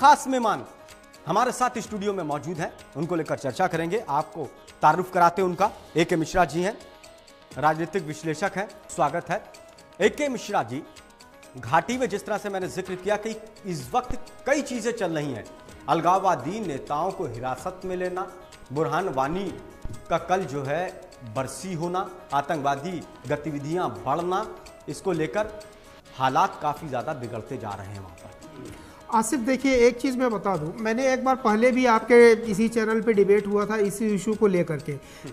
खास मेहमान हमारे साथ स्टूडियो में मौजूद हैं। उनको लेकर चर्चा करेंगे। आपको तारुफ कराते उनका। ए के मिश्रा जी हैं। राजनीतिक विश्लेषक हैं। स्वागत है। ए के मिश्रा जी, घाटी में जिस तरह से मैंने ज़िक्र किया कि इस वक्त कई चीज़ें चल रही हैं। अलगाववादी नेताओं को हिरासत में लेना, बुरहान वानी का कल जो है बरसी होना, आतंकवादी गतिविधियाँ बढ़ना, इसको लेकर हालात काफ़ी ज़्यादा बिगड़ते जा रहे हैं वहाँ पर। आसिफ देखिए एक चीज़ मैं बता दूँ। मैंने एक बार पहले भी आपके इसी चैनल पे डिबेट हुआ था इसी इशू को लेकर के।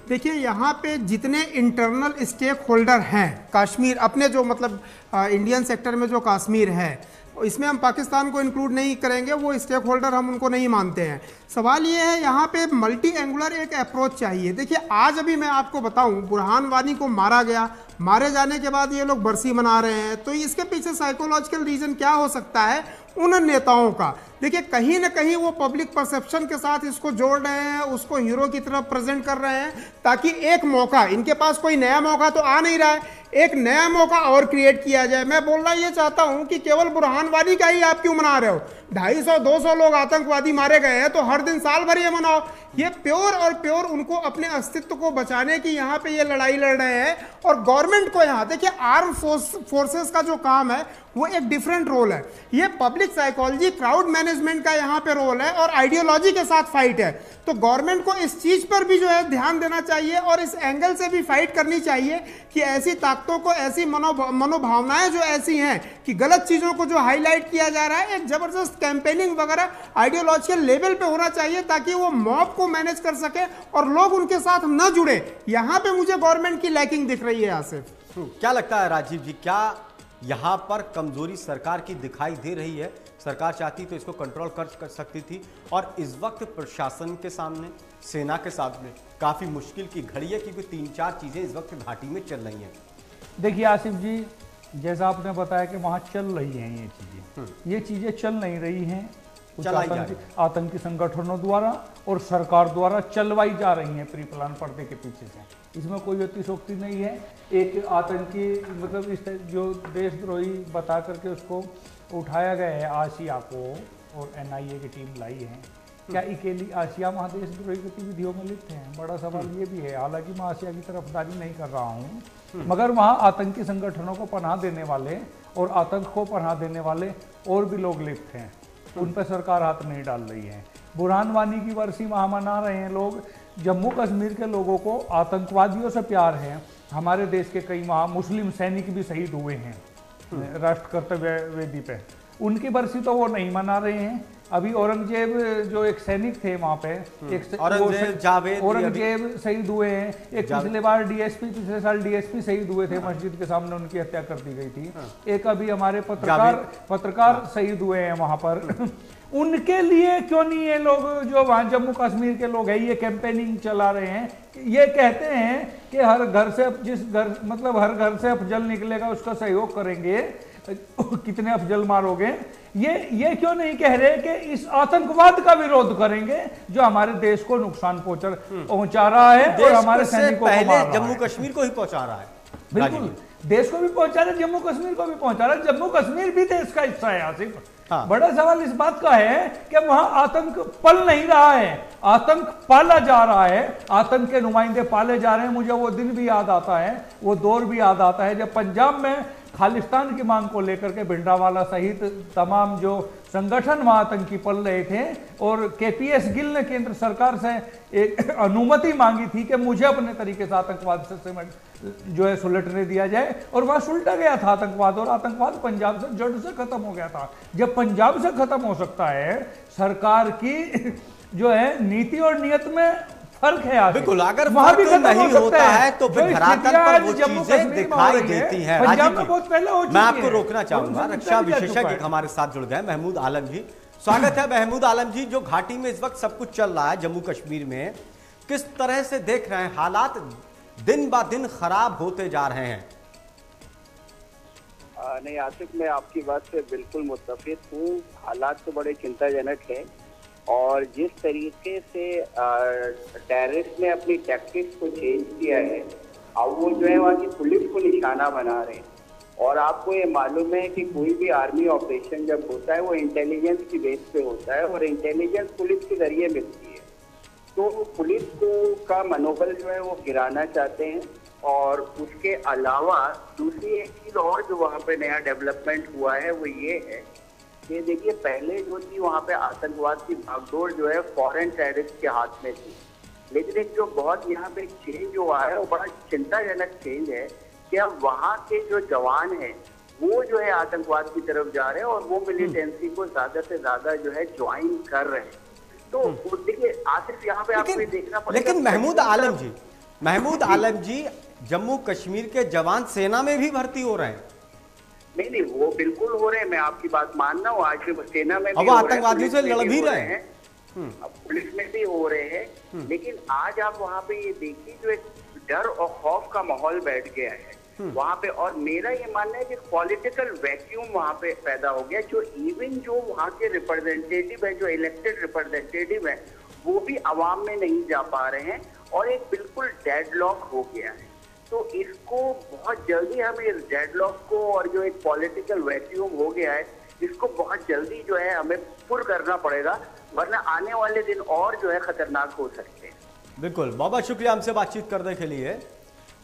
देखिए यहाँ पे जितने इंटरनल स्टेक होल्डर हैं कश्मीर अपने जो मतलब आ, इंडियन सेक्टर में जो कश्मीर है इसमें हम पाकिस्तान को इंक्लूड नहीं करेंगे वो स्टेक होल्डर हम उनको नहीं मानते हैं। सवाल ये है यहाँ पे मल्टी एंगुलर एक अप्रोच चाहिए। देखिए आज अभी मैं आपको बताऊँ बुरहान वानी को मारा गया मारे जाने के बाद ये लोग बरसी मना रहे हैं। तो इसके पीछे साइकोलॉजिकल रीजन क्या हो सकता है? उन नेताओं का। देखिए, कहीं ना कहीं वो पब्लिक परसेप्शन के साथ इसको जोड़ रहे हैं, उसको हीरो की तरफ़ प्रेजेंट कर रहे हैं, ताकि एक मौका, इनके पास कोई नया मौका तो आ नहीं रहा है, एक नया मौका और क्रिएट किया जाए। मैं बोलना ये चाहता हूँ कि केवल बुरहानवादी का ही आप क्यों मना रहे हो? ढाई सौ, दो सौ लोग आतंकवादी मारे गए हैं तो हर दिन साल भर ये मनाओ। ये प्योर और प्योर उनको अपने अस्तित्व को बचाने की यहाँ पे ये लड़ाई लड़ रहे हैं, और गवर्नमेंट को यहाँ, देखिए आर्म फोर्स फोर्सेस का जो काम है, वो एक डिफरेंट रोल है। ये पब्लिक साइकोलॉजी क्राउड मैनेजमेंट का यहाँ पे रोल है और आइडियोलॉजी के साथ फाइट है। तो गवर्नमेंट को इस चीज़ पर भी जो है ध्यान देना चाहिए और इस एंगल से भी फाइट करनी चाहिए कि ऐसी ताकतों को, ऐसी मनोभावनाएँ जो ऐसी हैं कि गलत चीज़ों को जो हाईलाइट किया जा रहा है, एक ज़बरदस्त कैंपेनिंग वगैरह आइडियोलॉजिकल लेवल पे होना चाहिए ताकि वो मॉब को मैनेज कर सके और लोग उनके साथ न जुड़े। यहाँ पे मुझे गवर्नमेंट की लैकिंग दिख रही है, आसिफ। क्या लगता है राजीव जी, क्या यहाँ पर कमज़ोरी सरकार की दिखाई दे रही है। सरकार चाहती तो इसको कंट्रोल कर, कर सकती थी और इस वक्त प्रशासन के सामने सेना के सामने काफ़ी मुश्किल की घड़ी है क्योंकि तीन चार चीज़ें इस वक्त घाटी में चल रही हैं। देखिए आसिफ जी जैसा आपने बताया कि वहाँ चल रही हैं ये चीज़ें। ये चीज़ें चल नहीं रही हैं। कुछ आतंकी आतंकी संगठनों द्वारा और सरकार द्वारा चलवाई जा रही हैं प्री प्लान पर्दे के पीछे से। इसमें कोई अतिशोक्ति नहीं है। एक आतंकी मतलब इस जो देशद्रोही बता करके उसको उठाया गया है आसिया को और एनआईए की टीम लाई है। क्या अकेली आसिया महादेश द्रोही गतिविधियों में लिप्त हैं? बड़ा सवाल हम्म। ये भी है। हालाँकि मैं आसिया की तरफदारी नहीं कर रहा हूँ हम्म। मगर वहाँ आतंकी संगठनों को पनाह देने वाले और आतंक को पनाह देने वाले और भी लोग लिप्त हैं। उन पर सरकार हाथ नहीं डाल रही है। बुरहान वानी की वर्षी वहाँ मना रहे हैं लोग। जम्मू कश्मीर के लोगों को आतंकवादियों से प्यार है। हमारे देश के कई वहाँ मुस्लिम सैनिक भी शहीद हुए हैं। हम्म। राष्ट्र कर्तव्य वेदी पे। उनकी बरसी तो वो नहीं मना रहे हैं अभी औरंगज़ेब जो एक सैनिक थे वहाँ पे हम्म। एक औरंगज़ेब शहीद हुए हैं एक पिछले बार डीएसपी पिछले साल डीएसपी शहीद हुए थे हाँ। मस्जिद के सामने उनकी हत्या कर दी गई थी हाँ। एक अभी हमारे पत्रकार पत्रकार हाँ। शहीद हुए हैं वहाँ पर उनके लिए क्यों नहीं ये लोग जो वहाँ जम्मू कश्मीर के लोग हैं ये कैंपेनिंग चला रहे हैं ये कहते हैं कि हर घर से जिस घर मतलब हर घर से अफजल निकलेगा उसका सहयोग करेंगे कितने अफजल मारोगे? ये ये क्यों नहीं कह रहे कि इस आतंकवाद का विरोध करेंगे जो हमारे देश को नुकसान पहुँचा हम्म। पहुँचा रहा है और हमारे सैनिकों को जम्मू कश्मीर को ही पहुँचा रहा है। बिल्कुल। देश को भी पहुँचा रहा है जम्मू कश्मीर को भी पहुँचा रहा है। जम्मू कश्मीर भी देश का हिस्सा है आसिफ। हाँ। बड़ा सवाल इस बात का है कि वहाँ आतंक पल नहीं रहा है। आतंक पाला जा रहा है। आतंक के नुमाइंदे पाले जा रहे हैं। मुझे वो दिन भी याद आता है वो दौर भी याद आता है जब पंजाब में खालिस्तान की मांग को लेकर के भिंडरावाला सहित तमाम जो संगठन वहाँ आतंकी पल रहे थे और केपीएस गिल ने केंद्र सरकार से एक अनुमति मांगी थी कि मुझे अपने तरीके से आतंकवाद से जो है, सुलटने दिया जाए। और वहाँ सुलटा गया था आतंकवाद और आतंकवाद पंजाब से जड़ से खत्म हो गया था। जब पंजाब से खत्म हो सकता है, सरकार की जो है, नीति और नियत में फ़र्क है बिल्कुल अगर वहाँ भी नहीं हो होता है। तो फिर धरातल पर वो चीज़ें दिखाई देती हैं। राजीव बहुत मैं आपको रोकना चाहूँगा रक्षा विशेषज्ञ हमारे साथ जुड़ गए महमूद आलम जी। स्वागत है महमूद आलम जी जो घाटी में इस वक्त सब कुछ चल रहा है जम्मू कश्मीर में। किस तरह से देख रहे हैं? हालात दिन ब दिन खराब होते जा रहे हैं। नहीं आसिफ मैं आपकी बात से बिल्कुल मुतफिक हूँ। हालात तो बड़े चिंताजनक है। और जिस तरीके से टेररिस्ट ने अपनी टैक्टिक्स को चेंज किया है, अब वो जो है वहाँ की पुलिस को निशाना बना रहे हैं। और आपको ये मालूम है कि कोई भी आर्मी ऑपरेशन जब होता है, वो इंटेलिजेंस की बेस पे होता है और इंटेलिजेंस पुलिस के ज़रिए मिलती है। तो पुलिस को, का मनोबल जो है वो गिराना चाहते हैं और उसके अलावा दूसरी एक चीज़ और जो वहाँ पे नया डेवलपमेंट हुआ है, वो ये है कि देखिए पहले जो थी वहाँ पे आतंकवाद की भागदौड़ जो है फॉरेन टेररिस्ट के हाथ में थी। लेकिन एक जो बहुत यहाँ पे चेंज हुआ है वो बड़ा चिंताजनक चेंज है कि अब वहाँ के जो जवान हैं वो जो है आतंकवाद की तरफ़ जा रहे हैं और वो मिलिटेंसी को ज़्यादा से ज़्यादा जो है ज्वाइन कर रहे हैं। तो देखिए आसिफ यहाँ पे आपको देखना पड़ेगा लेकिन महमूद आलम जी महमूद आलम जी जम्मू कश्मीर के जवान सेना में भी भर्ती हो रहे हैं। नहीं नहीं वो बिल्कुल हो रहे हैं। मैं आपकी बात मान रहा हूँ। आज भी सेना में भी अब आतंकवादियों से पुलिस में लड़ भी हो रहे हैं। अब पुलिस में भी हो रहे हैं लेकिन आज आप वहाँ पे ये देखिए जो एक डर और खौफ का माहौल बैठ गया है वहाँ पे और मेरा ये मानना है कि पॉलिटिकल वैक्यूम वहाँ पे पैदा हो गया जो इवन जो वहाँ के रिप्रेजेंटेटिव है जो इलेक्टेड रिप्रेजेंटेटिव है वो भी आवाम में नहीं जा पा रहे हैं और एक बिल्कुल डेडलॉक हो गया है। तो इसको बहुत जल्दी हम इस डेडलॉक को और जो एक पॉलिटिकल वैक्यूम हो गया है, इसको बहुत जल्दी जो है हमें पुर करना पड़ेगा, वरना आने वाले दिन और जो है खतरनाक हो सकते हैं। बिल्कुल। बहुत बहुत शुक्रिया हमसे बातचीत करने के लिए।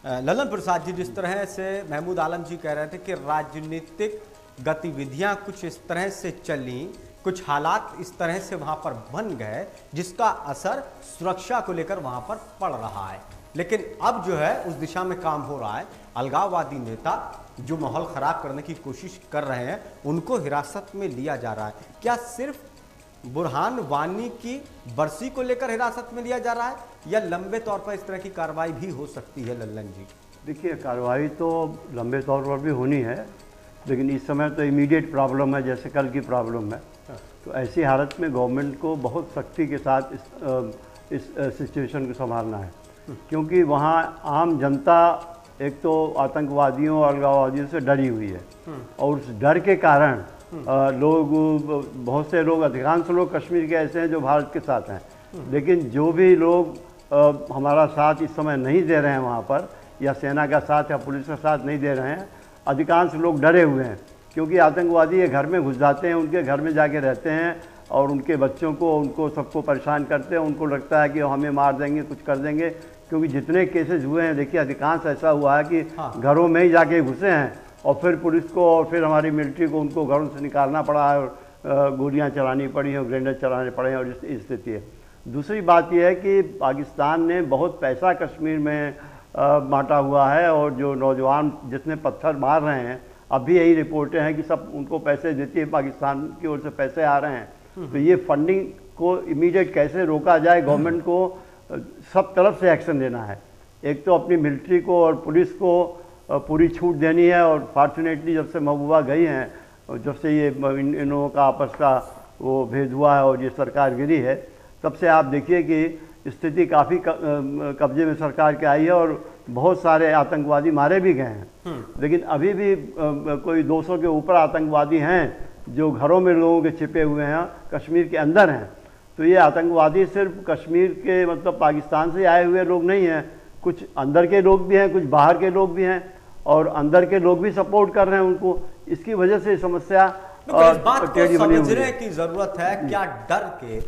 ललन प्रसाद जी, जिस तरह से महमूद आलम जी कह रहे थे कि राजनीतिक गतिविधियाँ कुछ इस तरह से चली, कुछ हालात इस तरह से वहाँ पर बन गए, जिसका असर सुरक्षा को लेकर वहाँ पर पड़ रहा है। लेकिन अब जो है उस दिशा में काम हो रहा है। अलगाववादी नेता जो माहौल खराब करने की कोशिश कर रहे हैं उनको हिरासत में लिया जा रहा है। क्या सिर्फ़ बुरहान वानी की बरसी को लेकर हिरासत में लिया जा रहा है या लंबे तौर पर इस तरह की कार्रवाई भी हो सकती है लल्लन जी? देखिए कार्रवाई तो लंबे तौर पर भी होनी है लेकिन इस समय तो इमीडिएट प्रॉब्लम है जैसे कल की प्रॉब्लम है। तो ऐसी हालत में गवर्नमेंट को बहुत सख्ती के साथ इस इस सिचुएशन को संभालना है। क्योंकि वहाँ आम जनता एक तो आतंकवादियों और अलगाववादियों से डरी हुई है। और उस डर के कारण अ, लोग बहुत से लोग अधिकांश लोग कश्मीर के ऐसे हैं जो भारत के साथ हैं। लेकिन जो भी लोग अ, हमारा साथ इस समय नहीं दे रहे हैं वहाँ पर या सेना का साथ या पुलिस का साथ नहीं दे रहे हैं अधिकांश लोग डरे हुए हैं। क्योंकि आतंकवादी ये घर में घुस जाते हैं उनके घर में जाके रहते हैं और उनके बच्चों को उनको सबको परेशान करते हैं उनको लगता है कि हमें मार देंगे कुछ कर देंगे। क्योंकि जितने केसेस हुए हैं देखिए अधिकांश ऐसा हुआ है कि हाँ। घरों में ही जाके घुसे हैं और फिर पुलिस को और फिर हमारी मिलिट्री को उनको घरों से निकालना पड़ा है और गोलियाँ चलानी पड़ी हैं और ग्रेनेड चलाने पड़े हैं और इस स्थिति है। दूसरी बात यह है कि पाकिस्तान ने बहुत पैसा कश्मीर में बांटा हुआ है और जो नौजवान जितने पत्थर मार रहे हैं अभी यही रिपोर्टें हैं कि सब उनको पैसे देती है पाकिस्तान की ओर से पैसे आ रहे हैं। तो ये फंडिंग को इमीडिएट कैसे रोका जाए गवर्नमेंट को सब तरफ़ से एक्शन लेना है। एक तो अपनी मिलिट्री को और पुलिस को पूरी छूट देनी है और फॉर्चुनेटली जब से महबूबा गई हैं जब से ये इन, इन लोगों का आपस का वो भेद हुआ है और ये सरकार गिरी है तब से आप देखिए कि स्थिति काफ़ी कब्जे में सरकार के आई है और बहुत सारे आतंकवादी मारे भी गए हैं। लेकिन अभी भी कोई 200 के ऊपर आतंकवादी हैं जो घरों में लोगों के छिपे हुए हैं कश्मीर के अंदर हैं तो ये आतंकवादी सिर्फ़ कश्मीर के मतलब पाकिस्तान से आए हुए लोग नहीं हैं। कुछ अंदर के लोग भी हैं कुछ बाहर के लोग भी हैं और अंदर के लोग भी सपोर्ट कर रहे हैं उनको। इसकी वजह से समस्या बात को हुई समझने की ज़रूरत है क्या डर के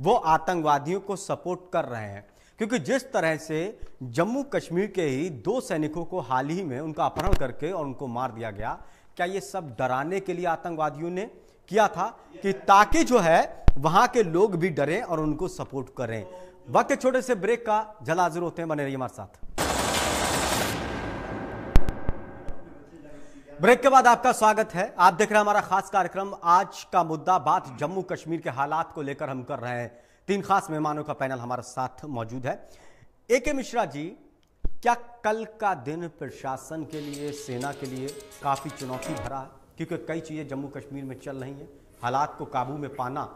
वो आतंकवादियों को सपोर्ट कर रहे हैं? क्योंकि जिस तरह से जम्मू कश्मीर के ही दो सैनिकों को हाल ही में उनका अपहरण करके और उनको मार दिया गया क्या ये सब डराने के लिए आतंकवादियों ने किया था कि ताकि जो है, वहाँ के लोग भी डरें और उनको सपोर्ट करें। वक्त छोटे से ब्रेक का जल्द हाजिर होते हैं बने रहिए हमारे साथ। ब्रेक के बाद आपका स्वागत है। आप देख रहे हैं हमारा खास कार्यक्रम। आज का मुद्दा बात जम्मू कश्मीर के हालात को लेकर हम कर रहे हैं। तीन खास मेहमानों का पैनल हमारे साथ मौजूद है। ए के मिश्रा जी क्या कल का दिन प्रशासन के लिए, सेना के लिए काफ़ी चुनौती भरा है? क्योंकि कई चीज़ें जम्मू कश्मीर में चल रही हैं, हालात को काबू में पाना।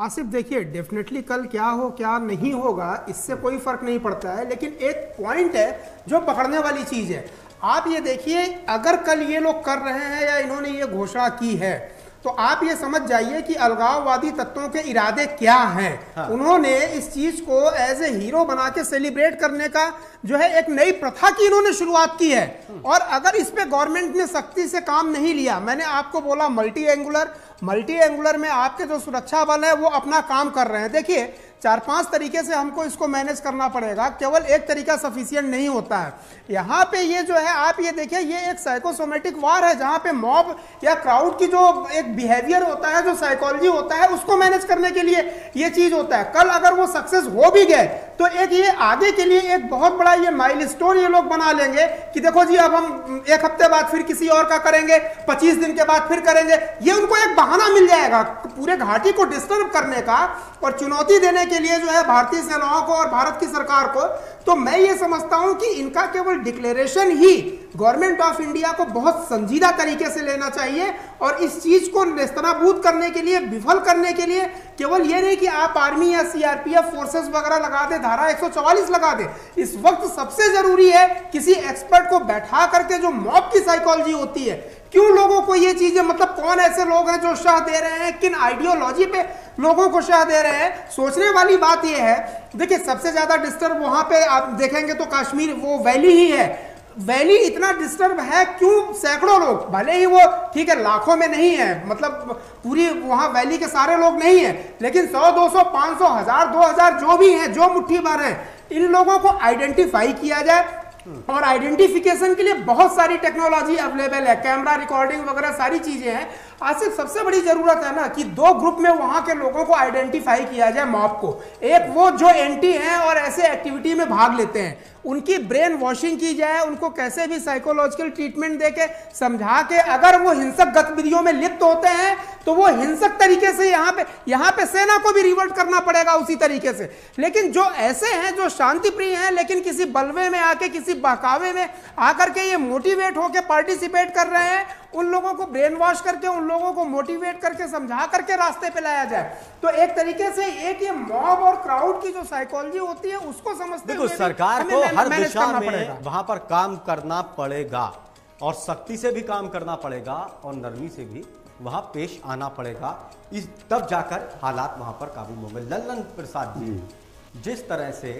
आसिफ, देखिए डेफिनेटली कल क्या हो, क्या नहीं होगा, इससे कोई फ़र्क नहीं पड़ता है, लेकिन एक पॉइंट है जो पकड़ने वाली चीज़ है। आप ये देखिए, अगर कल ये लोग कर रहे हैं या इन्होंने ये घोषणा की है तो आप ये समझ जाइए कि अलगाववादी तत्वों के इरादे क्या हैं। हाँ। उन्होंने इस चीज़ को एज ए हीरो बना के सेलिब्रेट करने का जो है एक नई प्रथा की इन्होंने शुरुआत की है। और अगर इस पे गवर्नमेंट ने सख्ती से काम नहीं लिया मैंने आपको बोला मल्टी एंगुलर मल्टी एंगुलर में आपके जो सुरक्षा बल है वो अपना काम कर रहे हैं। देखिए चार पाँच तरीके से हमको इसको मैनेज करना पड़ेगा। केवल एक तरीका सफिशियंट नहीं होता है। यहाँ पे ये जो है, आप ये देखिए, ये एक साइकोसोमेटिक वार है, जहाँ पे मॉब या क्राउड की जो एक बिहेवियर होता है, जो साइकोलॉजी होता है, उसको मैनेज करने के लिए ये चीज़ होता है। कल अगर वो सक्सेस हो भी गए तो एक ये आगे के लिए एक बहुत बड़ा ये माइल ये लोग बना लेंगे कि देखो जी, अब हम एक हफ़्ते बाद फिर किसी और का करेंगे, पच्चीस दिन के बाद फिर करेंगे। ये उनको एक बहाना मिल जाएगा पूरे घाटी को डिस्टर्ब करने का और चुनौती देने के लिए जो है भारतीय सेनाओं को और भारत की सरकार को तो मैं ये समझता हूँ कि इनका केवल डिक्लेरेशन ही गवर्नमेंट ऑफ़ इंडिया को बहुत संजीदा तरीके से लेना चाहिए और इस चीज़ को नेस्तनाबूद करने के लिए, विफल करने के लिए केवल ये नहीं कि आप आर्मी या सीआरपीएफ फोर्सेस वगैरह लगा दे, धारा 144 लगा दे। इस वक्त सबसे ज़रूरी है किसी एक्सपर्ट को बैठा करके जो मॉब की साइकोलॉजी होती है, क्यों लोगों को ये चीज़ें मतलब कौन ऐसे लोग हैं जो शाह दे रहे हैं, किन आइडियोलॉजी पे लोगों को शाह दे रहे हैं? सोचने वाली बात ये है, देखिए सबसे ज़्यादा डिस्टर्ब वहाँ पे आप देखेंगे तो कश्मीर, वो वैली ही है। वैली इतना डिस्टर्ब है, क्यों सैकड़ों लोग? भले ही वो, ठीक है, लाखों में नहीं है मतलब पूरी वहाँ वैली के सारे लोग नहीं है, लेकिन सौ, दो सौ, पाँच सौ, हज़ार, दो हज़ार जो भी हैं, जो मुट्ठी भर हैं, इन लोगों को आइडेंटिफाई किया जाए। और आइडेंटिफिकेशन के लिए बहुत सारी टेक्नोलॉजी अवेलेबल है कैमरा रिकॉर्डिंग वगैरह सारी चीज़ें हैं। आसिफ सबसे बड़ी ज़रूरत है ना कि दो ग्रुप में वहाँ के लोगों को आइडेंटिफाई किया जाए मॉप को। एक वो जो एंटी हैं और ऐसे एक्टिविटी में भाग लेते हैं। उनकी ब्रेन वॉशिंग की जाए, उनको कैसे भी साइकोलॉजिकल ट्रीटमेंट दे के समझा के अगर वो हिंसक गतिविधियों में लिप्त होते हैं तो वो हिंसक तरीके से यहाँ पे यहाँ पे सेना को भी रिवर्ट करना पड़ेगा उसी तरीके से। लेकिन जो ऐसे हैं, जो शांति प्रिय हैं, लेकिन किसी बलवे में आके, किसी बहकावे में आकर के ये मोटिवेट होके पार्टिसिपेट कर रहे हैं उन लोगों को ब्रेन वॉश करके उन लोगों को मोटिवेट करके समझा करके रास्ते पे लाया जाए। तो एक तरीके से एक ये मॉब और क्राउड की जो साइकोलॉजी होती है उसको समझते देखो सरकार को हर दिशा में वहाँ पर काम करना पड़ेगा और सख्ती से भी काम करना पड़ेगा और नरमी से भी वहाँ पेश आना पड़ेगा। इस तब जाकर हालात वहाँ पर काबू में लल्लन प्रसाद जी। जिस तरह से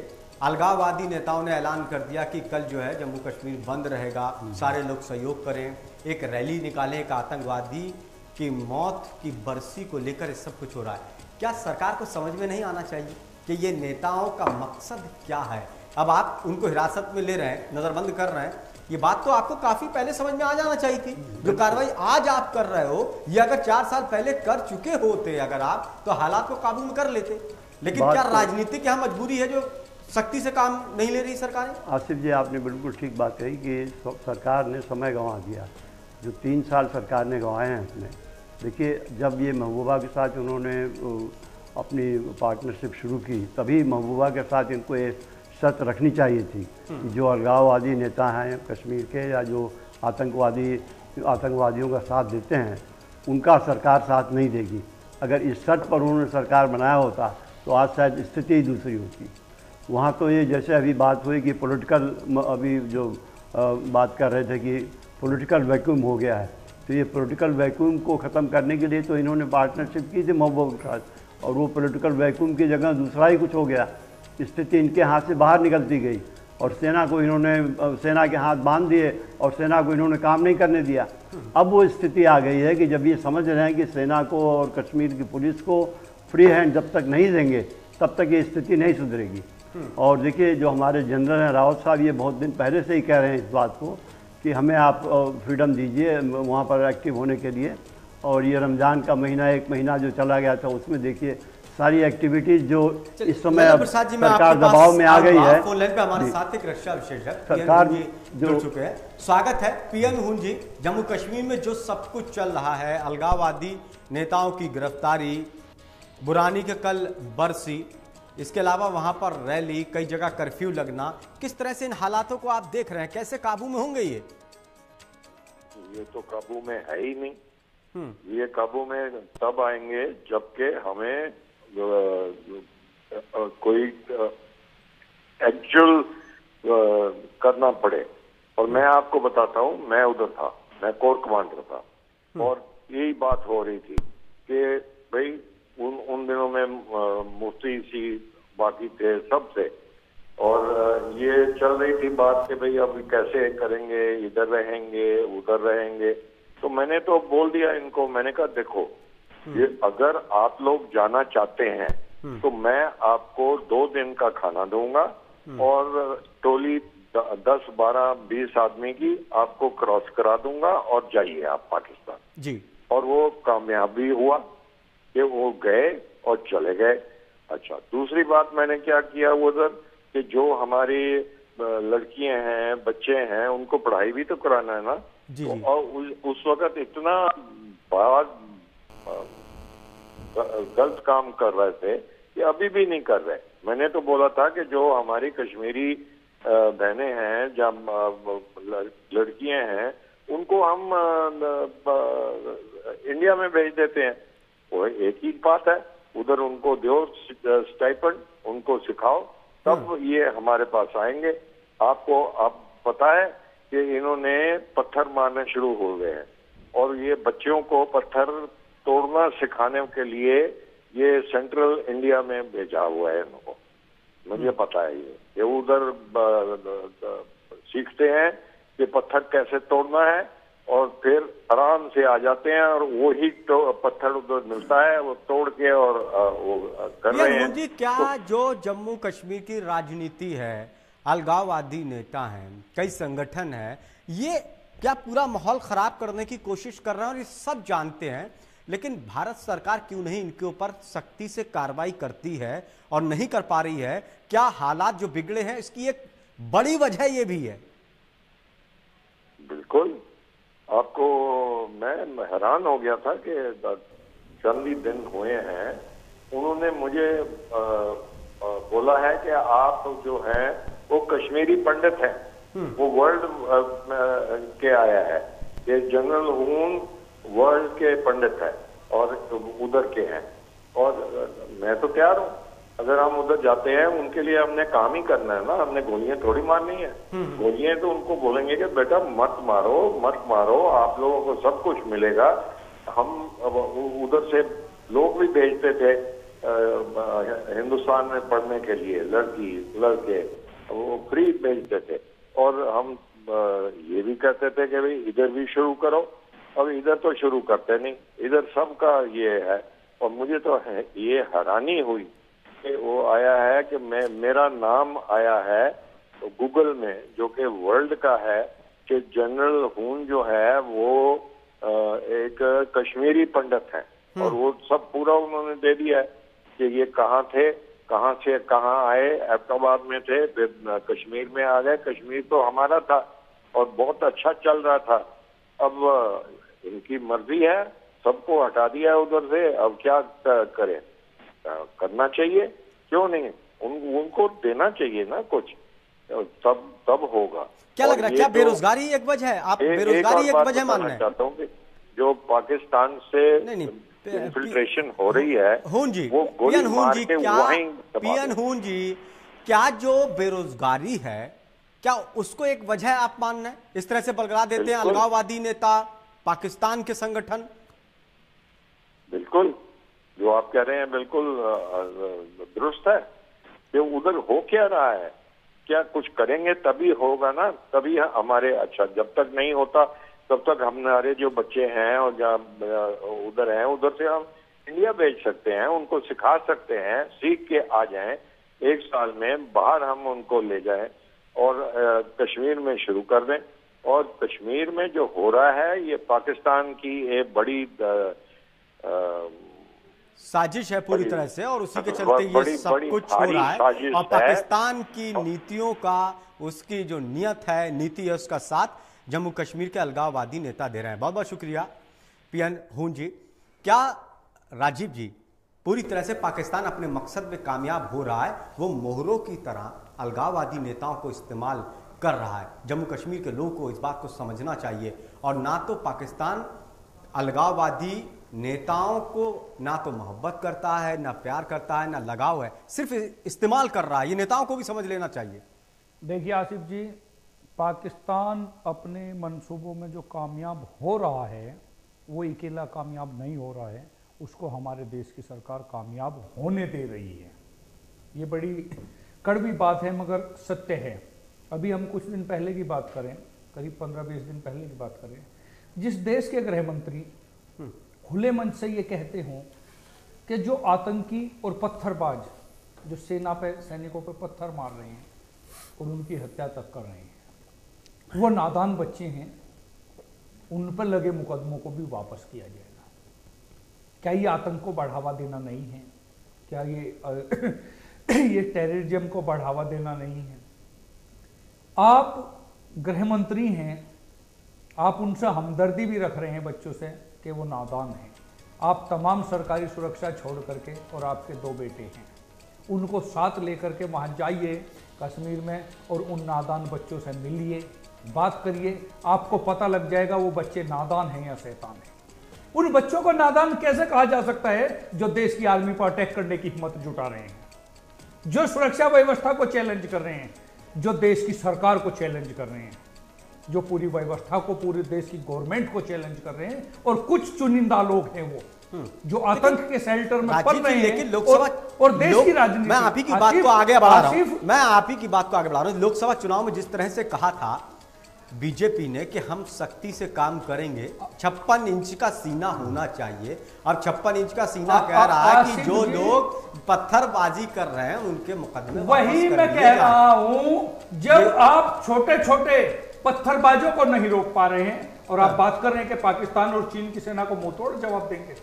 अलगाववादी नेताओं ने ऐलान कर दिया कि कल जो है जम्मू कश्मीर बंद रहेगा। सारे लोग सहयोग करें। एक रैली निकालें एक आतंकवादी की मौत की बरसी को लेकर सब कुछ हो रहा है। क्या सरकार को समझ में नहीं आना चाहिए कि ये नेताओं का मकसद क्या है? अब आप उनको हिरासत में ले रहे हैं नज़रबंद कर रहे हैं। ये बात तो आपको काफ़ी पहले समझ में आ जाना चाहिए थी। जो कार्रवाई आज आप कर रहे हो ये अगर चार साल पहले कर चुके होते अगर आप तो हालात को काबू में कर लेते। लेकिन क्या तो- राजनीतिक यहाँ मजबूरी है जो सख्ती से काम नहीं ले रही सरकारें? आसिफ जी आपने बिल्कुल ठीक बात कही कि सरकार ने समय गंवा दिया। जो तीन साल सरकार ने गंवाए हैं इसमें। देखिए जब ये महबूबा के साथ उन्होंने अपनी पार्टनरशिप शुरू की तभी महबूबा के साथ इनको ये शर्त रखनी चाहिए थी कि जो अलगाववादी नेता हैं कश्मीर के या जो आतंकवादी आतंकवादियों का साथ देते हैं उनका सरकार साथ नहीं देगी। अगर इस शर्त पर उन्होंने सरकार बनाया होता तो आज शायद स्थिति ही दूसरी होती। वहाँ तो ये जैसे अभी बात हुई कि पॉलिटिकल अभी जो बात कर रहे थे कि पॉलिटिकल वैक्यूम हो गया है। तो ये पॉलिटिकल वैक्यूम को ख़त्म करने के लिए तो इन्होंने पार्टनरशिप की थी महबूब के साथ। और वो पॉलिटिकल वैक्यूम की जगह दूसरा ही कुछ हो गया। स्थिति इनके हाथ से बाहर निकलती गई। और सेना को इन्होंने सेना के हाथ बाँध दिए और सेना को इन्होंने काम नहीं करने दिया। अब वो स्थिति आ गई है कि जब ये समझ रहे हैं कि सेना को और कश्मीर की पुलिस को फ्री हैंड जब तक नहीं देंगे, तब तक ये स्थिति नहीं सुधरेगी। और देखिए जो हमारे जनरल हैं रावत साहब ये बहुत दिन पहले से ही कह रहे हैं इस बात को कि हमें आप फ्रीडम दीजिए वहाँ पर एक्टिव होने के लिए। और ये रमज़ान का महीना एक महीना जो चला गया था उसमें देखिए सारी एक्टिविटीज़ जो इस समय अब सरकार दबाव में आ गई है। हमारे साथ एक रक्षा विशेषज्ञ सरकार जुड़ चुके हैं। स्वागत है पीएम हुन जी जम्मू कश्मीर में जो सब कुछ चल रहा है अलगाववादी नेताओं की गिरफ्तारी बुरानी के कल बरसी इसके अलावा वहाँ पर रैली कई जगह कर्फ्यू लगना किस तरह से इन हालातों को आप देख रहे हैं? कैसे काबू में होंगे ये? ये तो काबू में है ही नहीं। हम्म। ये काबू में तब आएँगे जबकि हमें कोई एक्चुअल करना पड़े। और मैं आपको बताता हूँ मैं उधर था मैं कोर कमांडर था। हम्म। और यही बात हो रही थी कि भाई उन उन दिनों में मुफ्ती सी बाकी थे सब थे और ये चल रही थी बात कि भाई अब कैसे करेंगे इधर रहेंगे उधर रहेंगे। तो मैंने तो बोल दिया इनको मैंने कहा देखो ये अगर आप लोग जाना चाहते हैं तो मैं आपको दो दिन का खाना दूँगा और टोली दस बारह बीस आदमी की आपको क्रॉस करा दूँगा और जाइए आप पाकिस्तान। जी। और वो कामयाबी हुआ। कि वो गए और चले गए। अच्छा दूसरी बात मैंने क्या किया वो सर कि जो हमारी लड़कियाँ हैं बच्चे हैं उनको पढ़ाई भी तो कराना है ना? जी, तो जी। और उस, उस वक्त इतना ग- गलत काम कर रहे थे कि अभी भी नहीं कर रहे। मैंने तो बोला था कि जो हमारी कश्मीरी बहनें हैं या लड़कियाँ हैं उनको हम इंडिया में भेज देते हैं। वो एक ही बात है। उधर उनको दो स्टाइपेंड उनको सिखाओ तब ये हमारे पास आएँगे। आपको अब पता है कि इन्होंने पत्थर मारने शुरू हो गए हैं। और ये बच्चों को पत्थर तोड़ना सिखाने के लिए ये सेंट्रल इंडिया में भेजा हुआ है इनको। मुझे पता है ये। ये उधर सीखते हैं कि पत्थर कैसे तोड़ना है और फिर आराम से आ जाते हैं और वही तो पत्थर उधर मिलता है वो तोड़ के और वो कर रहे हैं। मुझे क्या तो, जो जम्मू कश्मीर की राजनीति है अलगाववादी नेता हैं कई संगठन है ये क्या पूरा माहौल खराब करने की कोशिश कर रहे हैं और ये सब जानते हैं लेकिन भारत सरकार क्यों नहीं इनके ऊपर सख्ती से कार्रवाई करती है और नहीं कर पा रही है? क्या हालात जो बिगड़े हैं इसकी एक बड़ी वजह ये भी है? बिल्कुल। आपको मैं हैरान हो गया था कि चंद ही दिन हुए हैं उन्होंने मुझे अ, अ, बोला है कि आप जो हैं वो कश्मीरी पंडित हैं। वो वर्ल्ड के आया है। ये जनरल हून वर्ल्ड के पंडित है और उधर के हैं। और मैं तो तैयार हूँ। अगर हम उधर जाते हैं उनके लिए हमने काम ही करना है ना। हमने गोलियाँ थोड़ी मारनी है। गोलियाँ तो उनको बोलेंगे कि बेटा मत मारो मत मारो। आप लोगों को सब कुछ मिलेगा। हम उधर से लोग भी भेजते थे हिंदुस्तान में पढ़ने के लिए लड़की लड़के वो फ्री भेजते थे। और हम ये भी कहते थे कि भाई इधर भी शुरू करो। अब इधर तो शुरू करते नहीं। इधर सबका ये है। और मुझे तो है, ये हैरानी हुई कि वो आया है कि मैं मेरा नाम आया है गूगल में जो कि वर्ल्ड का है कि जनरल हून जो है वो एक कश्मीरी पंडित है। और वो सब पूरा उन्होंने दे दिया है कि ये कहाँ थे कहाँ से कहाँ आए अहमदाबाद में थे कश्मीर में आ गए। कश्मीर तो हमारा था और बहुत अच्छा चल रहा था। अब इनकी मर्ज़ी है सबको हटा दिया है उधर से अब क्या करें? करना चाहिए। क्यों नहीं? उन, उनको देना चाहिए ना कुछ। तब तब होगा। क्या लग रहा है क्या तो- बेरोजगारी एक वजह है? आप एक- बेरोजगारी एक वजह मान रहे हैं। चाहता हूँ जो पाकिस्तान से नहीं, नहीं, इन्फिल्ट्रेशन हो रही है हून जी वो पीएन हून जी क्या पीएन। हून जी क्या जो बेरोजगारी है क्या उसको एक वजह आप मान रहे हैं? इस तरह से बलगड़ा देते हैं। अलगाववादी नेता पाकिस्तान के संगठन। बिल्कुल। जो आप कह रहे हैं बिल्कुल दुरुस्त है। कि उधर हो क्या रहा है? क्या कुछ करेंगे तभी होगा ना? तभी हमारे अच्छा जब तक नहीं होता तब तक हमारे जो बच्चे हैं और जहाँ उधर हैं उधर से हम इंडिया भेज सकते हैं उनको सिखा सकते हैं सीख के आ जाएँ। एक साल में बाहर हम उनको ले जाएँ और कश्मीर में शुरू कर दें। और कश्मीर में जो हो रहा है ये पाकिस्तान की एक बड़ी अ, अ, साजिश है पूरी तरह से और उसी के चलते ये सब कुछ हो रहा है। और पाकिस्तान की नीतियों का उसकी जो नियत है नीति है उसका साथ जम्मू कश्मीर के अलगाववादी नेता दे रहे हैं। बहुत बहुत शुक्रिया पीएन हून जी। क्या राजीव जी पूरी तरह से पाकिस्तान अपने मकसद में कामयाब हो रहा है? वो मोहरों की तरह अलगाववादी नेताओं को इस्तेमाल कर रहा है। जम्मू कश्मीर के लोगों को इस बात को समझना चाहिए। और ना तो पाकिस्तान अलगाववादी नेताओं को ना तो मोहब्बत करता है, ना प्यार करता है, ना लगाव है, सिर्फ़ इस्तेमाल कर रहा है। ये नेताओं को भी समझ लेना चाहिए। देखिए आसिफ जी, पाकिस्तान अपने मंसूबों में जो कामयाब हो रहा है, वो अकेला कामयाब नहीं हो रहा है। उसको हमारे देश की सरकार कामयाब होने दे रही है। ये बड़ी कड़वी बात है, मगर सत्य है। अभी हम कुछ दिन पहले की बात करें, करीब पंद्रह बीस दिन पहले की बात करें। जिस देश के गृह मंत्री खुले मन से ये कहते हों कि जो आतंकी और पत्थरबाज, जो सेना पे सैनिकों पे पत्थर मार रहे हैं और उनकी हत्या तक कर रहे हैं, वो नादान बच्चे हैं, उन पर लगे मुकदमों को भी वापस किया जाएगा। क्या ये आतंक को बढ़ावा देना नहीं है? क्या ये ये टेररिज्म को बढ़ावा देना नहीं है? आप गृह मंत्री हैं, आप उनसे हमदर्दी भी रख रहे हैं बच्चों से कि वो नादान हैं। आप तमाम सरकारी सुरक्षा छोड़ करके और आपके दो बेटे हैं। उनको साथ लेकर के वहाँ जाइए, कश्मीर में और उन नादान बच्चों से मिलिए। बात करिए, आपको पता लग जाएगा वो बच्चे नादान हैं या शैतान हैं। उन बच्चों को नादान कैसे कहा जा सकता है जो देश की आर्मी पर अटैक करने की हिम्मत जुटा रहे हैं? जो सुरक्षा व्यवस्था को चैलेंज कर रहे हैं, जो देश की सरकार को चैलेंज कर रहे हैं। जो पूरी व्यवस्था को पूरे देश की गवर्नमेंट को चैलेंज कर रहे हैं और कुछ चुनिंदा लोग हैं वो हम्म। जो आतंक के शेल्टर में पड़ रहे हैं लेकिन लोकसभा और देश की राजनीति मैं आप ही की बात को आगे बढ़ा रहा हूँ। मैं आप ही की बात को आगे बढ़ा रहा हूँ। लोकसभा चुनाव में जिस तरह से कहा था बीजेपी ने कि हम सख्ती से काम करेंगे छप्पन इंच का सीना होना चाहिए। अब छप्पन इंच का सीना आ, कह रहा है कि जो लोग पत्थरबाजी कर रहे हैं उनके मुकदमे वही मैं कह रहा हूँ जब आप छोटे छोटे पत्थरबाजों को नहीं रोक पा रहे हैं। और आप हाँ। बात कर रहे हैं कि पाकिस्तान और चीन की सेना को मुंहतोड़ जवाब देंगे।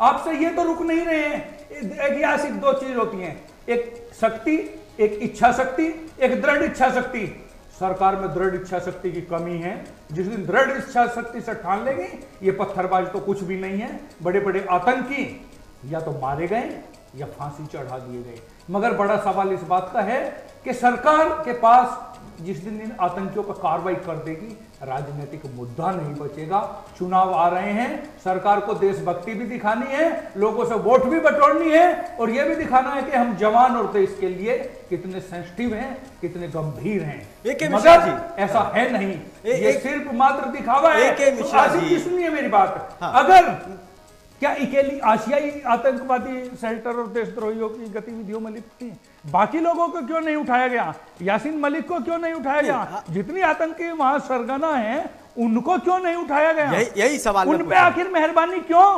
आपसे ये तो रुक नहीं रहे हैं। ऐतिहासिक दो चीज़ होती हैं। एक शक्ति एक इच्छा शक्ति एक दृढ़ इच्छा शक्ति। सरकार में दृढ़ इच्छा शक्ति की कमी है। जिस दिन दृढ़ इच्छा शक्ति से ठान लेंगे ये पत्थरबाज तो कुछ भी नहीं है। बड़े बड़े आतंकी या तो मारे गए या फांसी चढ़ा दिए गए। मगर बड़ा सवाल इस बात का है कि सरकार के पास जिस दिन इन आतंकियों पर कार्रवाई कर देगी राजनीतिक मुद्दा नहीं बचेगा। चुनाव आ रहे हैं सरकार को देशभक्ति भी दिखानी है लोगों से वोट भी बटोरनी है और यह भी दिखाना है कि हम जवान और देश के लिए कितने सेंसिटिव हैं कितने गंभीर हैं। मगर ऐसा है नहीं। ये सिर्फ़ मात्र दिखावा है। तो मेरी बात हाँ। अगर क्या अकेली आशियाई आतंकवादी सेल्टर और देशद्रोहियों की गतिविधियों में लिप्त थी? बाकी लोगों को क्यों नहीं उठाया गया? यासीन मलिक को क्यों नहीं उठाया गया? हाँ। जितनी आतंकी वहाँ सरगना है उनको क्यों नहीं उठाया गया? यही, यही सवाल उन पे आखिर मेहरबानी क्यों?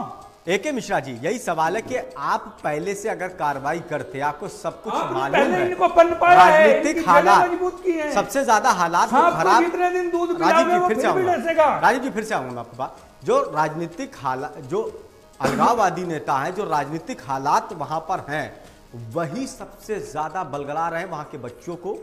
ए के मिश्रा जी यही सवाल है कि आप पहले से अगर कार्रवाई करते आपको सब कुछ मालूम है। इनको राजनीतिक हालात है। सबसे ज़्यादा हालात खराब कितने दिन दूध राजीव जी फिर से आऊँगा। राजीव जी फिर से आऊँगा आपके पास। जो राजनीतिक हालात जो अलगाववादी नेता हैं जो राजनीतिक हालात वहाँ पर हैं वही सबसे ज़्यादा बलगला रहे हैं वहाँ के बच्चों को।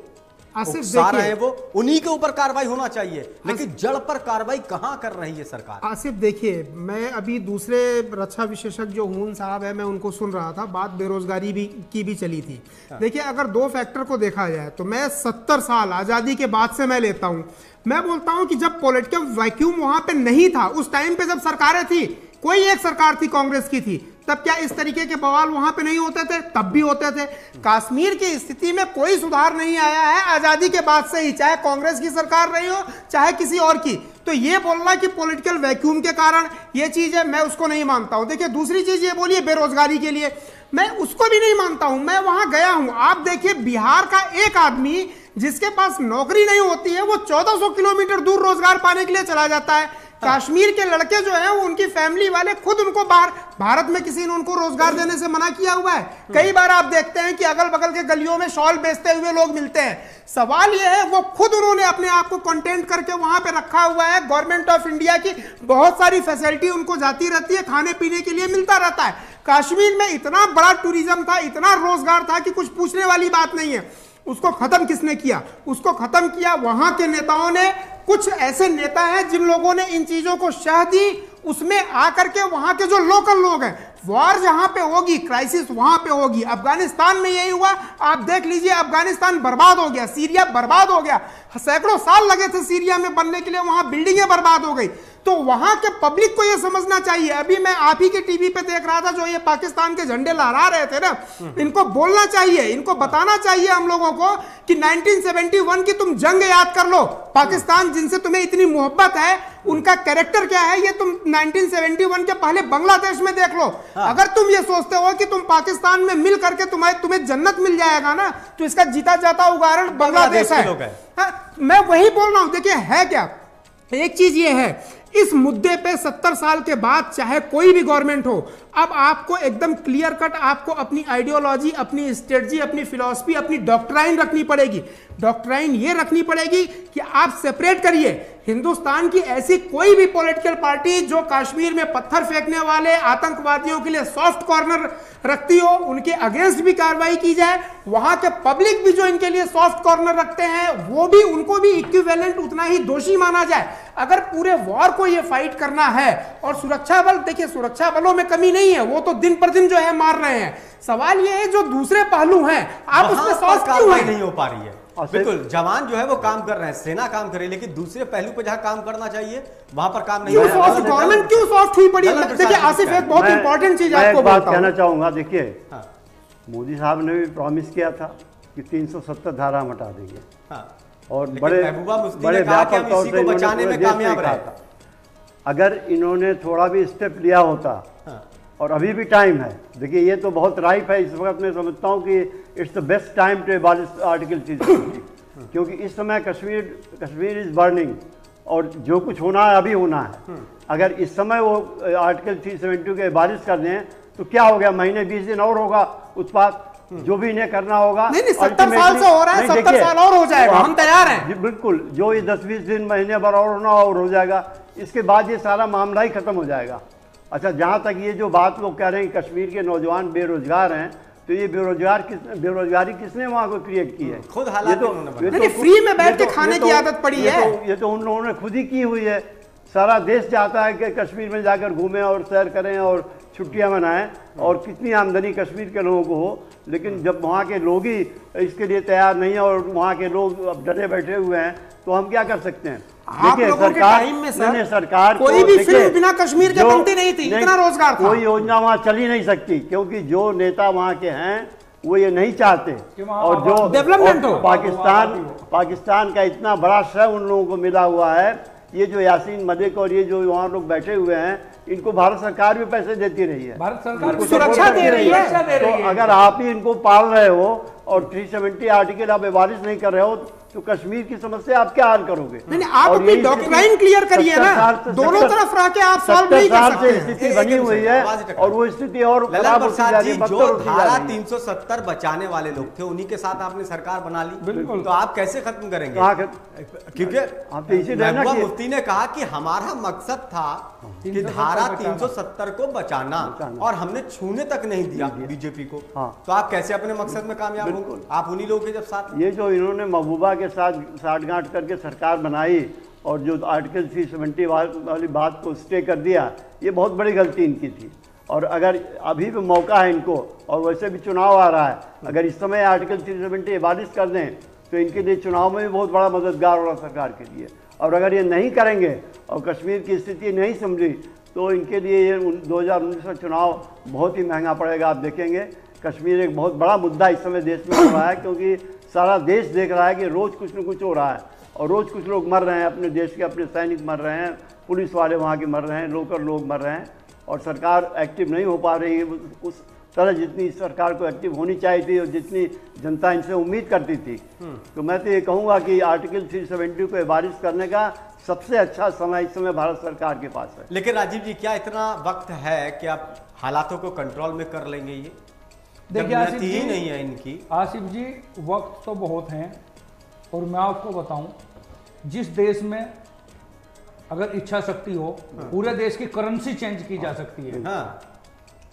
रहे हैं वो उन्हीं के ऊपर कार्रवाई होना चाहिए लेकिन जड़ पर कार्रवाई कहाँ कर रही है सरकार? आसिफ देखिए मैं अभी दूसरे रक्षा विशेषज्ञ जो हून साहब है मैं उनको सुन रहा था बात बेरोजगारी भी की भी चली थी। हाँ। देखिए अगर दो फैक्टर को देखा जाए तो मैं सत्तर साल आज़ादी के बाद से मैं लेता हूँ। मैं बोलता हूँ कि जब पॉलिटिकल वैक्यूम वहाँ पे नहीं था उस टाइम पे जब सरकारें थी कोई एक सरकार थी कांग्रेस की थी, तब क्या इस तरीके के बवाल वहाँ पे नहीं होते थे? तब भी होते थे। कश्मीर की स्थिति में कोई सुधार नहीं आया है। आज़ादी के बाद से ही, चाहे कांग्रेस की सरकार रही हो, चाहे किसी और की। तो ये बोलना कि पॉलिटिकल वैक्यूम के कारण ये चीज़ है, मैं उसको नहीं मानता हूँ। देखिए, दूसरी चीज़ ये बोलिए बेरोजगारी के लिए। मैं उसको भी नहीं मानता हूँ, मैं वहाँ गया हूँ। आप देखिए, बिहार का एक आदमी जिसके पास नौकरी नहीं होती है वो 1400 किलोमीटर दूर रोज़गार पाने के लिए चला जाता है। कश्मीर के लड़के जो हैं वो उनकी फैमिली वाले खुद उनको बाहर भारत में किसी ने उनको रोज़गार देने से मना किया हुआ है। कई बार आप देखते हैं कि अगल बगल के गलियों में शॉल बेचते हुए लोग मिलते हैं। सवाल यह है वो खुद उन्होंने अपने आप को कंटेंट करके वहाँ पे रखा हुआ है। गवर्नमेंट ऑफ़ इंडिया की बहुत सारी फैसिलिटी उनको जाती रहती है खाने पीने के लिए मिलता रहता है। कश्मीर में इतना बड़ा टूरिज़्म था इतना रोज़गार था कि कुछ पूछने वाली बात नहीं है। उसको खत्म किसने किया? उसको खत्म किया वहाँ के नेताओं ने। कुछ ऐसे नेता हैं जिन लोगों ने इन चीज़ों को शह दी, उसमें आकर के वहाँ के जो लोकल लोग हैं वॉर जहाँ पे होगी क्राइसिस वहाँ पे होगी। अफ़गानिस्तान में यही हुआ। आप देख लीजिए अफ़गानिस्तान बर्बाद हो गया सीरिया बर्बाद हो गया। सैकड़ों साल लगे थे सीरिया में बनने के लिए वहाँ बिल्डिंगें बर्बाद हो गई। तो वहाँ के पब्लिक को यह समझना चाहिए। अभी मैं आप ही के टीवी पे देख रहा था जो ये पाकिस्तान के झंडे लहरा रहे थे ना इनको बोलना चाहिए इनको बताना चाहिए हम लोगों को कि 1971 की तुम जंग याद कर लो। पाकिस्तान जिनसे तुम्हें इतनी मोहब्बत है उनका कैरेक्टर क्या है ये तुम 1971 के पहले बांग्लादेश में देख लो। हाँ। अगर तुम ये सोचते हो कि तुम पाकिस्तान में मिल करके तुम्हारे तुम्हें जन्नत मिल जाएगा ना तो इसका जीता जाता उदाहरण बांग्लादेश है। हाँ, मैं वही बोल रहा हूँ देखिए है क्या? एक चीज़ ये है इस मुद्दे पे सत्तर साल के बाद चाहे कोई भी गवर्नमेंट हो, अब आपको एकदम क्लियर कट आपको अपनी आइडियोलॉजी अपनी स्ट्रेटजी अपनी फिलोसफी अपनी डॉक्ट्राइन रखनी पड़ेगी। डॉक्ट्राइन ये रखनी पड़ेगी कि आप सेपरेट करिए। हिंदुस्तान की ऐसी कोई भी पॉलिटिकल पार्टी जो कश्मीर में पत्थर फेंकने वाले, आतंकवादियों के लिए सॉफ्ट कॉर्नर रखती हो, उनके अगेंस्ट भी कार्रवाई की जाए, वहाँ के पब्लिक भी जो इनके लिए सॉफ्ट कॉर्नर रखते हैं, वो भी, उनको भी इक्विवेलेंट उतना ही दोषी माना जाए। अगर पूरे वॉर को ये फाइट करना है। और सुरक्षा बल देखिए सुरक्षा बलों में कमी नहीं है वो तो दिन पर दिन जो है मार रहे हैं। सवाल ये है जो दूसरे पहलू हैं आप उसमें सॉफ्ट क्यों नहीं हो पा रही है। बिल्कुल जवान जो है वो काम कर रहे हैं सेना काम कर रही है लेकिन दूसरे पहलू पर जहाँ काम करना चाहिए वहाँ पर काम नहीं गवर्नमेंट क्यों सॉफ्ट हुई पड़ी? देखिए आसिफ एक बहुत इंपॉर्टेंट चीज़ आपको बात कहना चाहूँगा देखिए हाँ। मोदी साहब ने भी प्रॉमिस किया था कि 370 धारा हटा देंगे। हाँ। और बड़े बड़े व्यापक तौर से बचाने में कामयाब रहा। था। अगर इन्होंने थोड़ा भी स्टेप लिया होता हाँ। और अभी भी टाइम है देखिए ये तो बहुत राइप है इस वक्त मैं समझता हूँ कि it's the best time to abolish article चीज़ क्योंकि इस समय कश्मीर कश्मीर इज़ बर्निंग और जो कुछ होना है अभी होना है। अगर इस समय वो आर्टिकल थ्री सेवेंटी के बारिश कर दें तो क्या हो गया? महीने बीस दिन और होगा उत्पाद जो भी इन्हें करना होगा नहीं नहीं सत्तर साल से हो रहा है सत्तर साल और हो जाएगा हम तैयार हैं। बिल्कुल जो ये दस बीस दिन महीने भर और होना और हो जाएगा। इसके बाद ये सारा मामला ही खत्म हो जाएगा। अच्छा जहाँ तक ये जो बात लोग कह रहे हैं कश्मीर के नौजवान बेरोजगार हैं तो ये बेरोजगार किस बेरोजगारी किसने वहाँ को क्रिएट की है? खुद हालात तो, तो, फ्री में बैठ के तो- खाने की तो- आदत पड़ी है। ये तो उन लोगों ने खुद ही की हुई है। सारा देश चाहता है कि कश्मीर में जाकर घूमें और सैर करें और छुट्टियाँ मनाएँ और कितनी आमदनी कश्मीर के लोगों को हो लेकिन जब वहाँ के लोग ही इसके लिए तैयार नहीं है और वहाँ के लोग अब डरे बैठे हुए हैं तो हम क्या कर सकते हैं? देखिए सरकार में सर, सरकार कोई भी फ़िल्म बिना कश्मीर के बनती नहीं थी इतना रोज़गार था। कोई योजना वहाँ चल ही नहीं सकती क्योंकि जो नेता वहाँ के हैं वो ये नहीं चाहते। और जो डेवलपमेंट हो। पाकिस्तान पाकिस्तान का इतना बड़ा श्रय उन लोगों को मिला हुआ है ये जो यासीन मलिक और ये जो वहाँ लोग बैठे हुए हैं इनको भारत सरकार भी पैसे देती रही है। भारत सरकार सुरक्षा दे रही है। तो अगर आप ही इनको पाल रहे हो और 370 आर्टिकल आप बारिश नहीं कर रहे हो तो कश्मीर की समस्या आप क्या हल करोगे? नहीं आप अपनी डॉक्ट्राइन क्लियर करिए ना। दोनों तरफ़ रह के आप सॉल्व नहीं कर सकते। स्थिति बनी हुई है और वो स्थिति और खराब होती जा रही है जो धारा 370 बचाने वाले लोग थे उन्हीं के साथ आपने सरकार बना ली। बिल्कुल। तो आप कैसे खत्म करेंगे? क्योंकि मुफ्ती ने कहा कि हमारा मकसद था कि धारा 370 को बचाना। और हमने छूने तक नहीं दिया बीजेपी को। हाँ। तो आप कैसे अपने मकसद में कामयाब होंगे? आप उन्हीं लोगों के जब साथ ये जो इन्होंने महबूबा के साथ साठगांठ करके सरकार बनाई और जो आर्टिकल थ्री सेवेंटी वाली बात को स्टे कर दिया ये बहुत बड़ी गलती इनकी थी। और अगर अभी भी मौका है इनको और वैसे भी चुनाव आ रहा है अगर इस समय आर्टिकल थ्री सेवेंटी बारिश कर दें तो इनके लिए चुनाव में भी बहुत बड़ा मददगार होगा सरकार के लिए। और अगर ये नहीं करेंगे और कश्मीर की स्थिति नहीं समझी तो इनके लिए ये दो का चुनाव बहुत ही महँगा पड़ेगा, आप देखेंगे। कश्मीर एक बहुत बड़ा मुद्दा इस समय देश में हो रहा है, क्योंकि सारा देश देख रहा है कि रोज़ कुछ न कुछ हो रहा है। और रोज़ कुछ लोग मर रहे हैं, अपने देश के अपने सैनिक मर रहे हैं पुलिस वाले वहाँ के मर रहे हैं लोकल लोग मर रहे हैं, और सरकार एक्टिव नहीं हो पा रही है उस तरह जितनी सरकार को एक्टिव होनी चाहिए थी और जितनी जनता इनसे उम्मीद करती थी हम्म। तो मैं तो ये कहूँगा कि आर्टिकल थ्री सेवेंटी को बारिश करने का सबसे अच्छा समय इस समय भारत सरकार के पास है लेकिन राजीव जी क्या इतना वक्त है कि आप हालातों को कंट्रोल में कर लेंगे ये देखिए आसिफ जी नहीं है इनकी आसिफ जी वक्त तो बहुत हैं और मैं आपको बताऊँ जिस देश में अगर इच्छा शक्ति हो हाँ। पूरे देश की करेंसी चेंज की जा सकती है हाँ।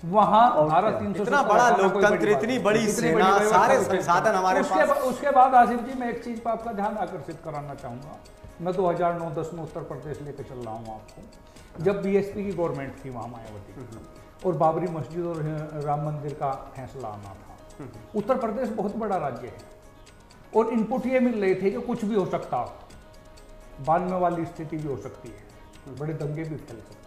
वहाँ भारत तीन सौ इतना बड़ा लोकतंत्र इतनी बड़ी सेना सारे संसाधन हमारे उसके पास। उसके बाद आसिफ जी मैं एक चीज़ पर आपका ध्यान आकर्षित कराना चाहूँगा। मैं 2009-10 में उत्तर प्रदेश लेकर चल रहा हूँ आपको। जब बीएसपी की गवर्नमेंट थी वहाँ मायावती और बाबरी मस्जिद और राम मंदिर का फैसला आना था। उत्तर प्रदेश बहुत बड़ा राज्य है। और इनपुट ये मिल रहे थे कि कुछ भी हो सकता। बाद में वाली स्थिति भी हो सकती है। बड़े दंगे भी फैल सकते। हैं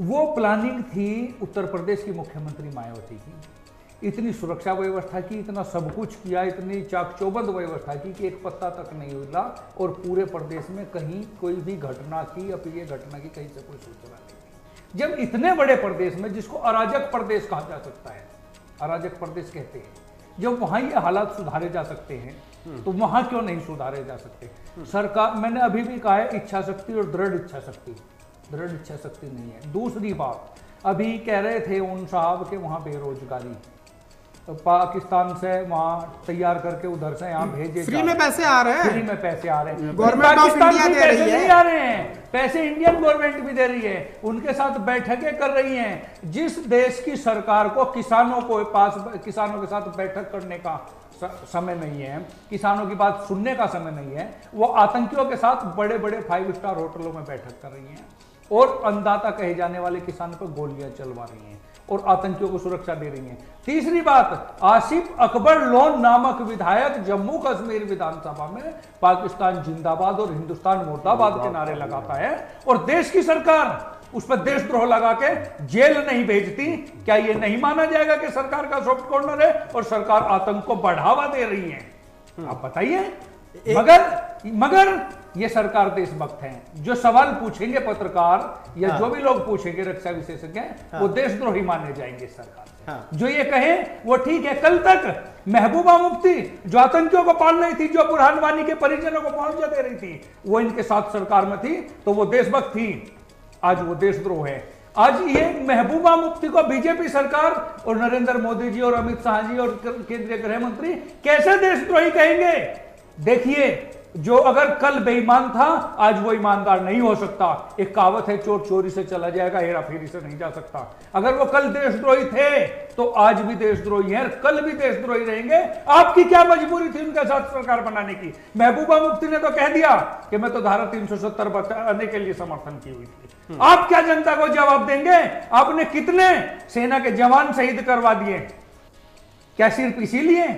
वो प्लानिंग थी उत्तर प्रदेश की मुख्यमंत्री मायावती की। इतनी सुरक्षा व्यवस्था की इतना सब कुछ किया इतनी चाक चौबंद व्यवस्था की कि एक पत्ता तक नहीं हिला और पूरे प्रदेश में कहीं कोई भी घटना की अप्रिय घटना की कहीं से कोई सूचना नहीं जब इतने बड़े प्रदेश में जिसको अराजक प्रदेश कहा जा सकता है अराजक प्रदेश कहते हैं जब वहाँ ये हालात सुधारे जा सकते हैं तो वहाँ क्यों नहीं सुधारे जा सकते? सरकार मैंने अभी भी कहा है इच्छा शक्ति और दृढ़ इच्छा शक्ति दृढ़ इच्छा शक्ति नहीं है। दूसरी बात अभी कह रहे थे उन साहब के वहाँ बेरोजगारी। तो पाकिस्तान से वहाँ तैयार करके उधर से यहाँ भेजे फ्री में पैसे आ रहे हैं? फ्री में पैसे आ रहे हैं। गवर्नमेंट ऑफ़ इंडिया दे रही है। नहीं आ रहे हैं। पैसे इंडियन गवर्नमेंट भी दे रही है। उनके साथ बैठकें कर रही हैं। जिस देश की सरकार को किसानों को पास किसानों के साथ बैठक करने का समय नहीं है किसानों की बात सुनने का समय नहीं है वो आतंकियों के साथ बड़े बड़े फाइव स्टार होटलों में बैठक कर रही हैं। और अंदाता कहे जाने वाले किसानों पर गोलियाँ चलवा रही हैं और आतंकियों को सुरक्षा दे रही हैं। तीसरी बात आसिफ अकबर लोन नामक विधायक जम्मू कश्मीर विधानसभा में पाकिस्तान जिंदाबाद और हिंदुस्तान मुर्दाबाद के नारे लगाता है और देश की सरकार उस पर देशद्रोह लगा के जेल नहीं भेजती। क्या यह नहीं माना जाएगा कि सरकार का सॉफ्ट कॉर्नर है और सरकार आतंक को बढ़ावा दे रही है? आप बताइए। मगर मगर ये सरकार देशभक्त हैं जो सवाल पूछेंगे पत्रकार या हाँ। जो भी लोग पूछेंगे रक्षा विशेषज्ञ हाँ। वो देशद्रोही माने जाएँगे सरकार हाँ। जो ये कहे वो ठीक है कल तक महबूबा मुफ्ती जो आतंकियों को पाल रही थी जो बुरहान वानी के परिजनों को पहुँचा दे रही थी वो इनके साथ सरकार में थी तो वो देशभक्त थी आज वो देशद्रोह है आज ये महबूबा मुफ्ती को बीजेपी सरकार और नरेंद्र मोदी जी और अमित शाह जी और केंद्रीय गृह मंत्री कैसे देशद्रोही कहेंगे देखिए जो अगर कल बेईमान था आज वो ईमानदार नहीं हो सकता। एक कहावत है चोर चोरी से चला जाएगा हेरा फेरी से नहीं जा सकता। अगर वो कल देशद्रोही थे तो आज भी देशद्रोही है कल भी देशद्रोही रहेंगे। आपकी क्या मजबूरी थी उनके साथ सरकार बनाने की? महबूबा मुफ्ती ने तो कह दिया कि मैं तो धारा तीन सौ सत्तर बताने के लिए समर्थन की हुई थी। आप क्या जनता को जवाब देंगे? आपने कितने सेना के जवान शहीद करवा दिए? क्या सिर्फ़ इसीलिए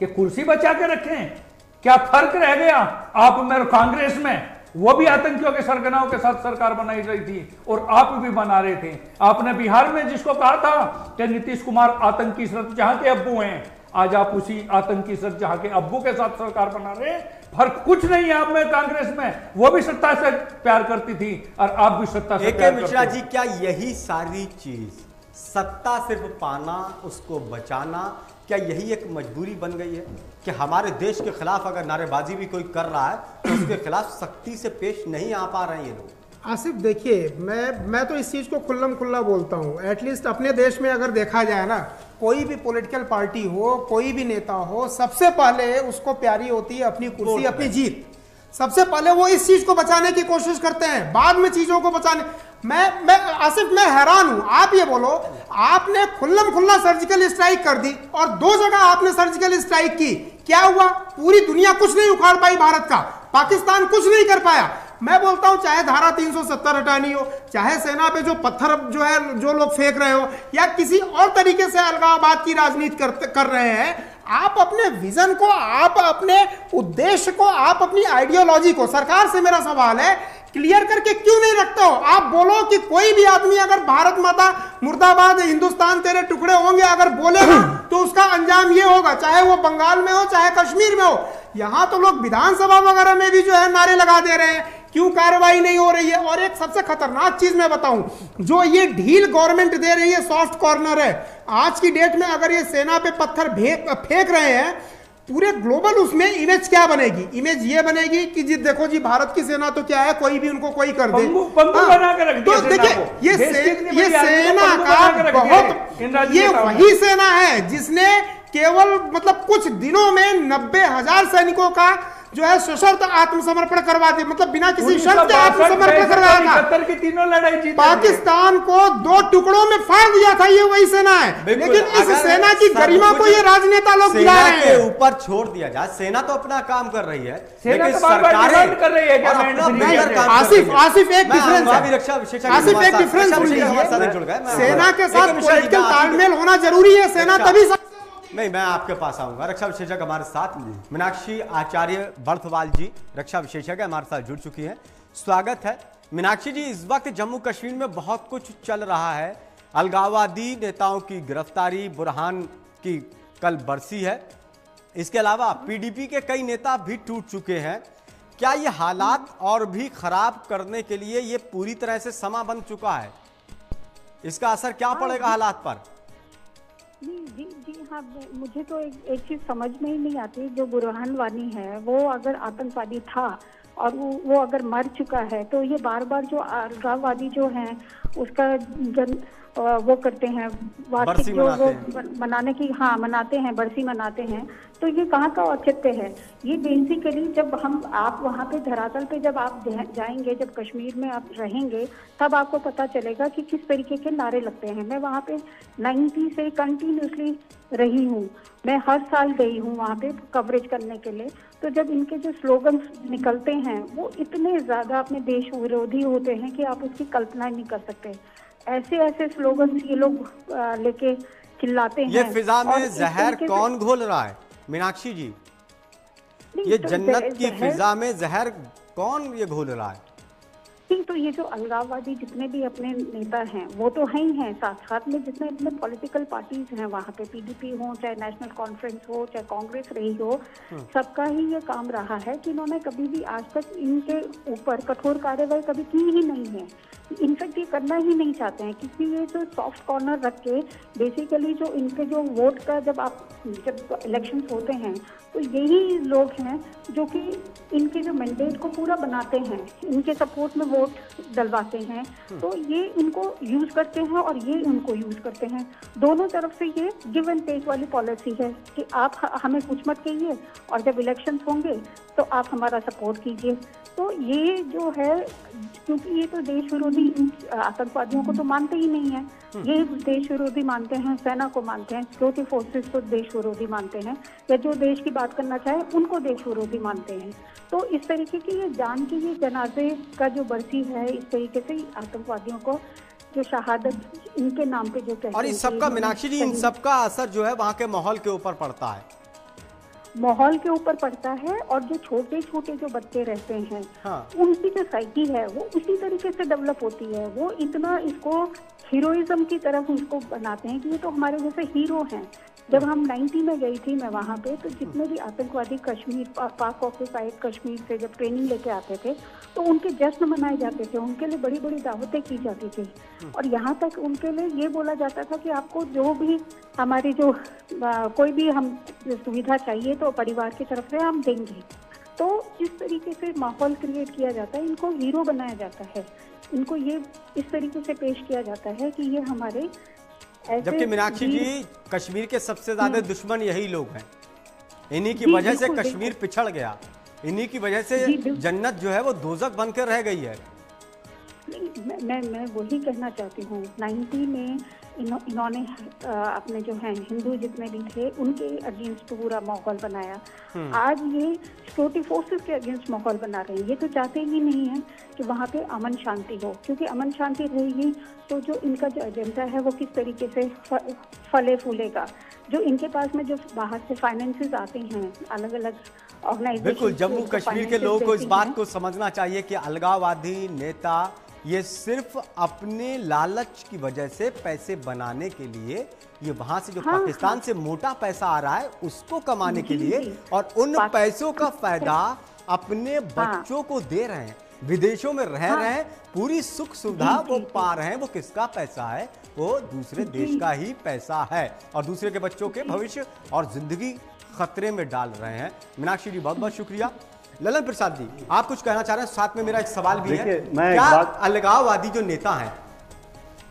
कि कुर्सी बचा के रखें? क्या फ़र्क रह गया? आप मेरे कांग्रेस में वो भी आतंकियों के सरगनाओं के साथ सरकार बनाई रही थी और आप भी बना रहे थे। आपने बिहार में जिसको कहा था कि नीतीश कुमार आतंकी सर जहाँ के अब्बू हैं आज आप उसी आतंकी सर जहाँ के अब्बू के साथ सरकार बना रहे हैं। फ़र्क कुछ नहीं है आप में कांग्रेस में। वो भी सत्ता से प्यार करती थी और आप भी सत्ता से प्यार मिश्रा जी क्या यही सारी चीज़ सत्ता सिर्फ़ पाना उसको बचाना क्या यही एक मजबूरी बन गई है? कि हमारे देश के खिलाफ अगर नारेबाजी भी कोई कर रहा है तो उसके खिलाफ सख्ती से पेश नहीं आ पा रहे हैं ये लोग। आसिफ देखिए मैं मैं तो इस चीज़ को खुल्लम खुल्ला बोलता हूँ। एटलीस्ट अपने देश में अगर देखा जाए ना कोई भी पॉलिटिकल पार्टी हो कोई भी नेता हो सबसे पहले उसको प्यारी होती है अपनी कुर्सी अपनी जीत। सबसे पहले वो इस चीज़ को बचाने की कोशिश करते हैं। बाद में चीज़ों को बचाने मैं मैं आसिफ मैं हैरान हूँ। आप ये बोलो आपने खुल्लम खुल्ला सर्जिकल स्ट्राइक कर दी और दो जगह आपने सर्जिकल स्ट्राइक की। क्या हुआ? पूरी दुनिया कुछ नहीं उखाड़ पाई भारत का। पाकिस्तान कुछ नहीं कर पाया। मैं बोलता हूँ चाहे धारा 370 हटानी हो चाहे सेना पे जो पत्थर जो है जो लोग फेंक रहे हो या किसी और तरीके से अलगाबाद की राजनीति कर, कर रहे हैं आप अपने विजन को आप अपने उद्देश्य को आप अपनी आइडियोलॉजी को सरकार से मेरा सवाल है क्लियर करके क्यों नहीं रखते हो? आप बोलो कि कोई भी आदमी अगर भारत माता, मुर्दाबाद, हिंदुस्तान तेरे टुकड़े होंगे, अगर बोलेगा तो उसका अंजाम ये होगा, चाहे वो बंगाल में हो, चाहे कश्मीर में हो। यहाँ तो लोग विधानसभा वगैरह में भी जो है नारे लगा दे रहे हैं। क्यों कार्रवाई नहीं हो रही है? और एक सबसे खतरनाक चीज़ मैं बताऊँ, जो ये ढील गवर्नमेंट दे रही है, सॉफ्ट कॉर्नर है। आज की डेट में अगर ये सेना पे पत्थर फेंक रहे हैं पूरे ग्लोबल उसमें इमेज क्या बनेगी? इमेज ये बनेगी कि जी देखो जी भारत की सेना तो क्या है? कोई भी उनको कोई कर दे। हाँ, तो देखिए ये से, ये सेना का बहुत ये वही सेना है जिसने केवल मतलब कुछ दिनों में नब्बे हज़ार सैनिकों का जो है सशर्त आत्मसमर्पण करवा दिया। मतलब बिना किसी शर्त के आत्मसमर्पण करवाया था। की तीनों लड़ाई जीते पाकिस्तान को दो टुकड़ों में फाड़ दिया था ये वही सेना है। लेकिन इस सेना की गरिमा को ये राजनेता लोग सेना रहे के हैं। ऊपर छोड़ दिया जाए। सेना तो अपना काम कर रही है सेना लेकिन तो सरकारें कर रही है आसिफ आसिफ एक डिफरेंस आसिफ एक डिफरेंस सेना के साथ पॉलिटिकल तालमेल होना ज़रूरी है। सेना तभी सक्षम नहीं मैं आपके पास आऊँगा। रक्षा विशेषज्ञ हमारे साथ मीनाक्षी आचार्य बर्थवाल जी रक्षा विशेषज्ञ हमारे साथ जुड़ चुकी हैं। स्वागत है। मीनाक्षी जी इस वक्त जम्मू कश्मीर में बहुत कुछ चल रहा है। अलगाववादी नेताओं की गिरफ्तारी बुरहान की कल बरसी है। इसके अलावा पीडीपी के कई नेता भी टूट चुके हैं। क्या ये हालात और भी खराब करने के लिए ये पूरी तरह से समा बन चुका है? इसका असर क्या पड़ेगा हालात पर? जी जी जी हाँ मुझे तो एक, एक चीज़ समझ में ही नहीं आती जो बुरहान वानी है वो अगर आतंकवादी था और वो वो अगर मर चुका है तो ये बार बार जो अलगाववादी जो हैं उसका जन वो करते हैं वार्षिक जो वो मनाने की हाँ मनाते हैं बरसी मनाते हैं। तो ये कहाँ का औचित्य है? ये बेसिकली जब हम आप वहाँ पे धरातल पे जब आप जाएँगे जब कश्मीर में आप रहेंगे तब आपको पता चलेगा कि किस तरीके के नारे लगते हैं। मैं वहाँ पे 90 से कंटिन्यूसली रही हूँ। मैं हर साल गई हूँ वहाँ पे कवरेज करने के लिए। तो जब इनके जो स्लोगन निकलते हैं वो इतने ज़्यादा अपने देश विरोधी होते हैं कि आप उसकी कल्पना ही नहीं कर सकते। ऐसे ऐसे स्लोगन ये लोग लेके चिल्लाते हैं। ये फिजा में जहर कौन घोल रहा है? मीनाक्षी जी। ये तो जन्नत जहर- की फिजा में जहर कौन ये घोल रहा है? नहीं तो ये जो अलगाववादी जितने भी अपने नेता हैं वो तो हैं ही हैं साथ साथ में जितने अपने पॉलिटिकल पार्टीज़ हैं वहाँ पे पीडीपी हो चाहे नेशनल कॉन्फ्रेंस हो चाहे कांग्रेस रही हो सबका ही ये काम रहा है कि इन्होंने कभी भी आज तक इनके ऊपर कठोर कार्रवाई कभी की ही नहीं है। इनफैक्ट ये करना ही नहीं चाहते हैं क्योंकि ये जो सॉफ्ट कॉर्नर रख के बेसिकली जो इनके जो वोट का जब आप जब इलेक्शन होते हैं तो यही लोग हैं जो कि इनके जो मैंडेट को पूरा बनाते हैं इनके सपोर्ट में वोट डलवाते हैं। तो ये इनको यूज़ करते हैं और ये उनको यूज़ करते हैं। दोनों तरफ़ से ये गिव एंड टेक वाली पॉलिसी है कि आप हमें कुछ मत कहिए और जब इलेक्शन होंगे तो आप हमारा सपोर्ट कीजिए। तो ये जो है क्योंकि ये तो देश विरोधी इन आतंकवादियों को तो मानते ही नहीं है। ये देश विरोधी मानते हैं सेना को मानते हैं सिक्योरिटी फोर्सेस को देश विरोधी मानते हैं या जो देश की बात करना चाहे उनको देश विरोधी मानते हैं। तो इस तरीके की ये जान की ये जनाजे का जो बरसी है इस तरीके से आतंकवादियों को जो शहादत इनके नाम पे जो कहते और इन सबका मीनाक्षी जी इन सबका असर जो है वहाँ के माहौल के ऊपर पड़ता है। माहौल के ऊपर पड़ता है और जो छोटे छोटे जो बच्चे रहते हैं हाँ। उनकी जो साइकी है वो उसी तरीके से डेवलप होती है। वो इतना इसको हीरोइज्म की तरफ़ उसको बनाते हैं कि ये तो हमारे जैसे हीरो हैं। जब हम 90 में गई थी मैं वहाँ पे तो जितने भी आतंकवादी कश्मीर पा, पाक ऑक्यूपाइड कश्मीर से जब ट्रेनिंग लेके आते थे तो उनके जश्न मनाए जाते थे। उनके लिए बड़ी बड़ी दावतें की जाती थी। और यहाँ तक उनके लिए ये बोला जाता था कि आपको जो भी हमारी जो आ, कोई भी हम सुविधा चाहिए तो परिवार की तरफ़ से हम देंगे। तो इस तरीके से माहौल क्रिएट किया जाता है इनको हीरो बनाया जाता है। इनको ये इस तरीके से पेश किया जाता है कि ये हमारे जबकि मीनाक्षी जी कश्मीर के सबसे ज़्यादा दुश्मन यही लोग हैं। इन्हीं की वजह से कश्मीर पिछड़ गया। इन्हीं की वजह से जन्नत जो है वो दोजक बनकर रह गई है। मैं मैं मैं वही कहना चाहती हूँ। 90 में इन्हो, इन्होंने अपने जो हैं हिंदू जितने भी थे उनके अगेंस्ट पूरा माहौल बनाया। आज ये सिक्योरिटी फोर्सेस के अगेंस्ट माहौल बना रहे हैं। ये तो चाहते ही नहीं है कि वहाँ पे अमन शांति हो क्योंकि अमन शांति रहेगी तो जो इनका जो एजेंडा है वो किस तरीके से फले फूलेगा। जो इनके पास में जो बाहर से फाइनेंसेस आते हैं अलग अलग ऑर्गेनाइजेशन बिल्कुल जम्मू कश्मीर के लोगों को इस बात को समझना चाहिए कि अलगाववादी नेता ये सिर्फ़ अपने लालच की वजह से पैसे बनाने के लिए ये वहाँ से जो हाँ, पाकिस्तान हाँ। से मोटा पैसा आ रहा है उसको कमाने के लिए और उन पैसों का फ़ायदा अपने बच्चों को दे रहे हैं विदेशों में रह रहे हैं पूरी सुख सुविधा वो पा रहे हैं वो किसका पैसा है? वो दूसरे देश का ही पैसा है और दूसरे के बच्चों के भविष्य और ज़िंदगी खतरे में डाल रहे हैं। मीनाक्षी जी बहुत बहुत शुक्रिया। ललन प्रसाद जी आप कुछ कहना चाह रहे हैं? साथ में मेरा एक सवाल भी है। मैं क्या अलगाववादी जो नेता हैं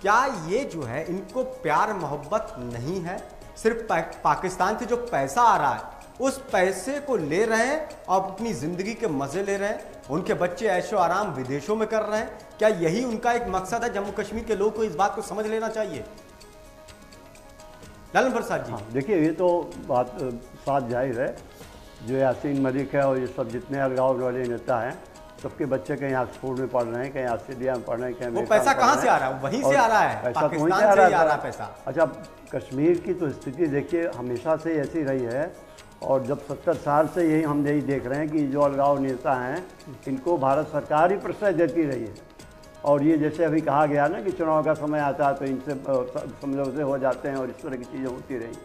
क्या ये जो है इनको प्यार मोहब्बत नहीं है? सिर्फ़ पा, पाकिस्तान से जो पैसा आ रहा है उस पैसे को ले रहे हैं और अपनी ज़िंदगी के मज़े ले रहे हैं। उनके बच्चे ऐशो आराम विदेशों में कर रहे हैं। क्या यही उनका एक मकसद है? जम्मू कश्मीर के लोग को इस बात को समझ लेना चाहिए। लालन प्रसाद जी। हाँ, देखिए ये तो बात साफ़ ज़ाहिर है। जो यासीन मलिक है और ये सब जितने अलगाव वाले नेता हैं सबके बच्चे कहीं ऑक्सफोर्ड में पढ़ रहे हैं कहीं ऑस्ट्रेलिया में पढ़ रहे हैं कहीं वो पैसा कहाँ से आ रहा है? वहीं से आ रहा है। पैसा तो वहीं से आ रहा है पैसा। अच्छा कश्मीर की तो स्थिति देखिए हमेशा से ऐसी रही है और जब सत्तर साल से यही हम यही देख रहे हैं कि जो अलगाव नेता हैं इनको भारत सरकार ही प्रश्रय देती रही है और ये जैसे अभी कहा गया ना कि चुनाव का समय आता है तो इनसे समझौते हो जाते हैं और इस तरह की चीज़ें होती रही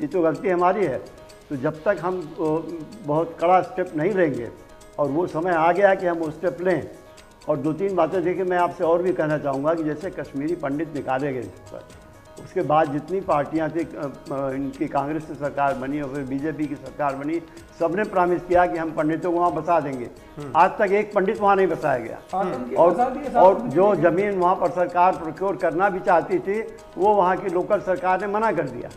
ये तो गलती हमारी है तो जब तक हम बहुत कड़ा स्टेप नहीं लेंगे और वो समय आ गया कि हम वो स्टेप लें। और दो तीन बातें देखिए, मैं आपसे और भी कहना चाहूँगा कि जैसे कश्मीरी पंडित निकाले गए इस पर। उसके बाद जितनी पार्टियाँ थी इनकी कांग्रेस की सरकार बनी और फिर बीजेपी की सरकार बनी सबने प्रॉमिस किया कि हम पंडितों को वहाँ बसा देंगे। आज तक एक पंडित वहाँ नहीं बसाया गया। और और जो ज़मीन वहाँ पर सरकार प्रोक्योर करना भी चाहती थी वो वहाँ की लोकल सरकार ने मना कर दिया।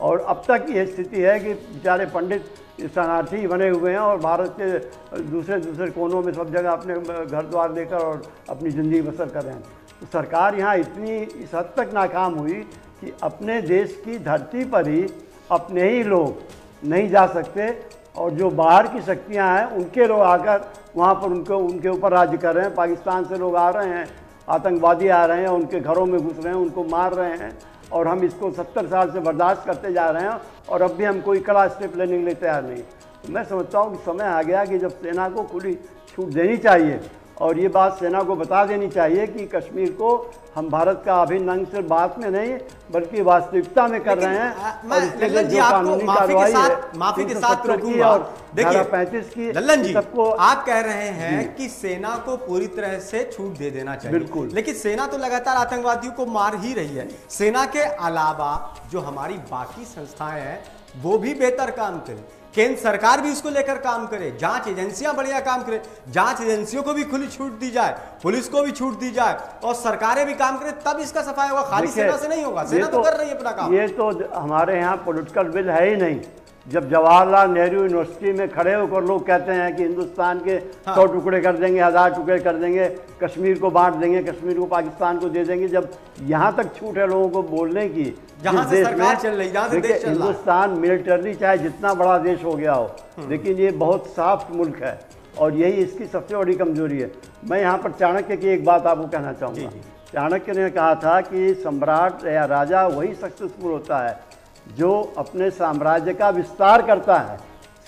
और अब तक ये स्थिति है कि बेचारे पंडित शरणार्थी बने हुए हैं और भारत के दूसरे दूसरे कोनों में सब जगह अपने घर द्वार लेकर और अपनी ज़िंदगी बसर कर रहे हैं। तो सरकार यहाँ इतनी इस हद तक नाकाम हुई कि अपने देश की धरती पर ही अपने ही लोग नहीं जा सकते और जो बाहर की शक्तियाँ हैं, उनके लोग आकर वहाँ पर उनको, उनके ऊपर राज्य कर रहे हैं। पाकिस्तान से लोग आ रहे हैं, आतंकवादी आ रहे हैं, उनके घरों में घुस रहे हैं, उनको मार रहे हैं और हम इसको सत्तर साल से बर्दाश्त करते जा रहे हैं और अब भी हम कोई कड़ा स्टेप लेने के लिए तैयार नहीं। तो मैं समझता हूँ कि समय आ गया कि जब सेना को खुली छूट देनी चाहिए और ये बात सेना को बता देनी चाहिए कि कश्मीर को हम भारत का अभिन्न अंग सिर्फ़ बात में नहीं बल्कि वास्तविकता में कर रहे हैं मैं और इसके लिए जी जो आपको कानूनी माफ़ी के कार्रवाई साथ है, माफ़ी के साथ की रोकूँगा और देखिए 35 की लल्लन जी सबको आप कह रहे हैं कि सेना को पूरी तरह से छूट दे देना चाहिए। बिल्कुल। लेकिन सेना तो लगातार आतंकवादियों को मार ही रही है। सेना के अलावा जो हमारी बाकी संस्थाएँ हैं वो भी बेहतर काम करें। केंद्र सरकार भी इसको लेकर काम करे जाँच एजेंसियाँ बढ़िया काम करे जाँच एजेंसियों को भी खुली छूट दी जाए पुलिस को भी छूट दी जाए और सरकारें भी काम करे तब इसका सफ़ाई होगा खाली सेना से नहीं होगा सेना तो कर रही है अपना काम। ये तो हमारे यहाँ पोलिटिकल बिल है ही नहीं। जब जवाहरलाल नेहरू यूनिवर्सिटी में खड़े होकर लोग कहते हैं कि हिंदुस्तान के हाँ। सौ टुकड़े कर देंगे हज़ार टुकड़े कर देंगे कश्मीर को बांट देंगे कश्मीर को पाकिस्तान को दे देंगे। जब यहाँ तक छूट है लोगों को बोलने की जहाँ से देश सरकार में- चल रही, से देखिए, देश चल हिंदुस्तान मिलिटरली चाहे जितना बड़ा देश हो गया हो हम्म। लेकिन ये बहुत साफ्ट मुल्क है और यही इसकी सबसे बड़ी कमज़ोरी है। मैं यहाँ पर चाणक्य की एक बात आपको कहना चाहूँगा। चाणक्य ने कहा था कि सम्राट या राजा वही सक्सेसफुल होता है जो अपने साम्राज्य का विस्तार करता है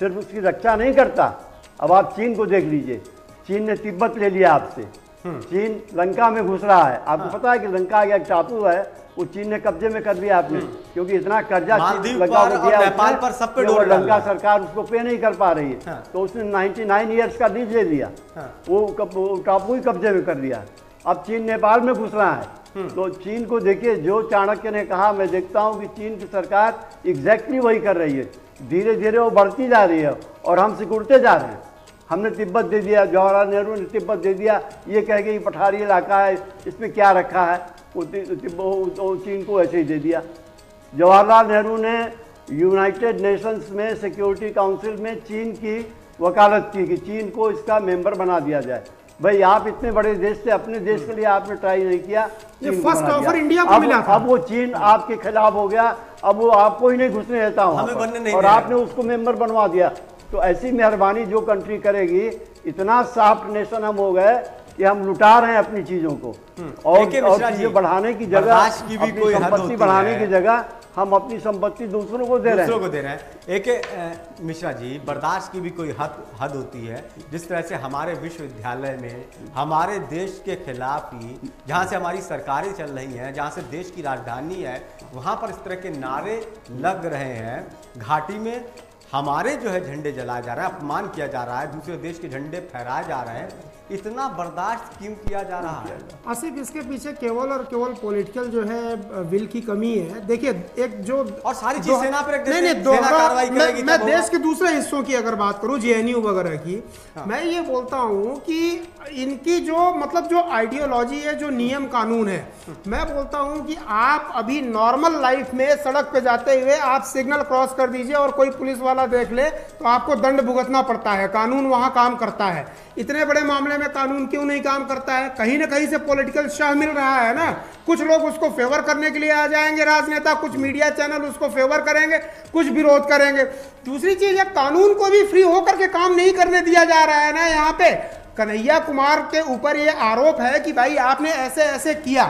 सिर्फ़ उसकी रक्षा नहीं करता। अब आप चीन को देख लीजिए। चीन ने तिब्बत ले लिया आपसे। चीन लंका में घुस रहा है। आपको पता है कि लंका का एक टापू है वो चीन ने कब्जे में कर लिया आपने क्योंकि इतना कर्जा लंका को दिया नेपाल पर सब पे डोर लंका सरकार उसको पे नहीं कर पा रही है। हाँ। तो उसने 99 इयर्स का लीज ले लिया। हाँ। वो टापू ही कब्जे में कर लिया अब चीन नेपाल में घुस रहा है। हम्म। तो चीन को देखिए, जो चाणक्य ने कहा, मैं देखता हूँ कि चीन की सरकार एग्जैक्टली वही कर रही है। धीरे धीरे वो बढ़ती जा रही है और हम सिकुड़ते जा रहे हैं। हमने तिब्बत दे दिया, जवाहरलाल नेहरू ने तिब्बत दे दिया, ये कह के ये पठारी इलाका है, इसमें क्या रखा है? ति- वो चीन को ऐसे ही दे दिया। जवाहरलाल नेहरू ने यूनाइटेड नेशंस में सिक्योरिटी काउंसिल में चीन की वकालत की कि चीन को इसका मेंबर बना दिया जाए। भाई आप इतने बड़े देश से अपने देश के लिए आपने ट्राई नहीं किया ये offer दिया। इंडिया को अब- मिला था। अब वो चीन आपके खिलाफ हो गया अब वो आपको ही नहीं घुसने देता नहीं और आपने उसको मेंबर बनवा दिया। तो ऐसी मेहरबानी जो कंट्री करेगी इतना सॉफ्ट नेशन हम हो गए कि हम लुटा रहे हैं अपनी चीज़ों को। और, और चीज़ें बढ़ाने की जगह की भी कोई संपत्ति बढ़ाने की जगह हम अपनी संपत्ति दूसरों को दे रहे दूसरों हैं को दे रहे हैं। एक मिश्रा जी, बर्दाश्त की भी कोई हद हद होती है। जिस तरह से हमारे विश्वविद्यालय में, हमारे देश के खिलाफ ही, जहाँ से हमारी सरकारें चल रही हैं, जहाँ से देश की राजधानी है, वहाँ पर इस तरह के नारे लग रहे हैं। घाटी में हमारे जो है झंडे जलाए जा रहे हैं, अपमान किया जा रहा है, दूसरे देश के झंडे फहराए जा रहे हैं। इतना बर्दाश्त क्यों किया जा रहा है? आसिफ इसके पीछे केवल और केवल पॉलिटिकल जो है विल की कमी है। देखिए एक जो और सारी चीज़ सेना पे रख देते नहीं नहीं दोहरा मैं, मैं देश के दूसरे हिस्सों की अगर बात करूँ जेएनयू वगैरह की हाँ। मैं ये बोलता हूँ कि इनकी जो मतलब जो आइडियोलॉजी है जो नियम कानून है मैं बोलता हूँ कि आप अभी नॉर्मल लाइफ में सड़क पे जाते हुए आप सिग्नल क्रॉस कर दीजिए और कोई पुलिस वाला देख ले तो आपको दंड भुगतना पड़ता है। कानून वहाँ काम करता है। इतने बड़े मामले में कानून क्यों नहीं काम करता है? कहीं ना कहीं से पॉलिटिकल शाह मिल रहा है ना? कुछ लोग उसको फेवर करने के लिए आ जाएँगे, राजनेता, कुछ मीडिया चैनल उसको फेवर करेंगे, कुछ विरोध करेंगे। दूसरी चीज़ है, कानून को भी फ्री होकर के काम नहीं करने दिया जा रहा है ना यहाँ पे? कन्हैया कुमार के ऊपर ये आरोप है कि भाई आपने ऐसे ऐसे किया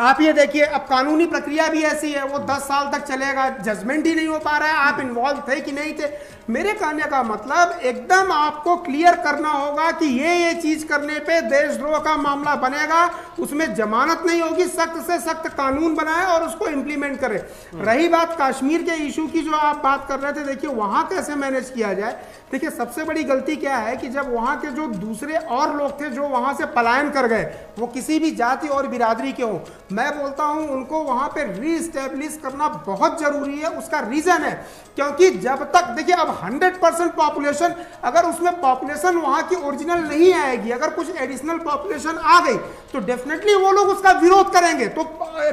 आप ये देखिए, अब कानूनी प्रक्रिया भी ऐसी है, वो 10 साल तक चलेगा जजमेंट ही नहीं हो पा रहा है, आप इन्वॉल्व थे कि नहीं थे? मेरे कहने का मतलब एकदम आपको क्लियर करना होगा कि ये ये चीज़ करने पे देशद्रोह का मामला बनेगा, उसमें जमानत नहीं होगी, सख्त से सख्त कानून बनाए और उसको इम्प्लीमेंट करे। रही बात कश्मीर के इशू की, जो आप बात कर रहे थे, देखिए, वहाँ कैसे मैनेज किया जाए? देखिए, सबसे बड़ी गलती क्या है कि जब वहाँ के जो दूसरे और लोग थे जो वहाँ से पलायन कर गए, वो किसी भी जाति और बिरादरी के हों, मैं बोलता हूँ उनको वहाँ पे रीस्टेब्लिश करना बहुत ज़रूरी है, उसका रीजन है। क्योंकि जब तक, देखिए, अब 100 परसेंट पॉपुलेशन अगर उसमें पॉपुलेशन वहाँ की ओरिजिनल नहीं आएगी, अगर कुछ एडिशनल पॉपुलेशन आ गई तो डेफिनेटली वो लोग उसका विरोध करेंगे। तो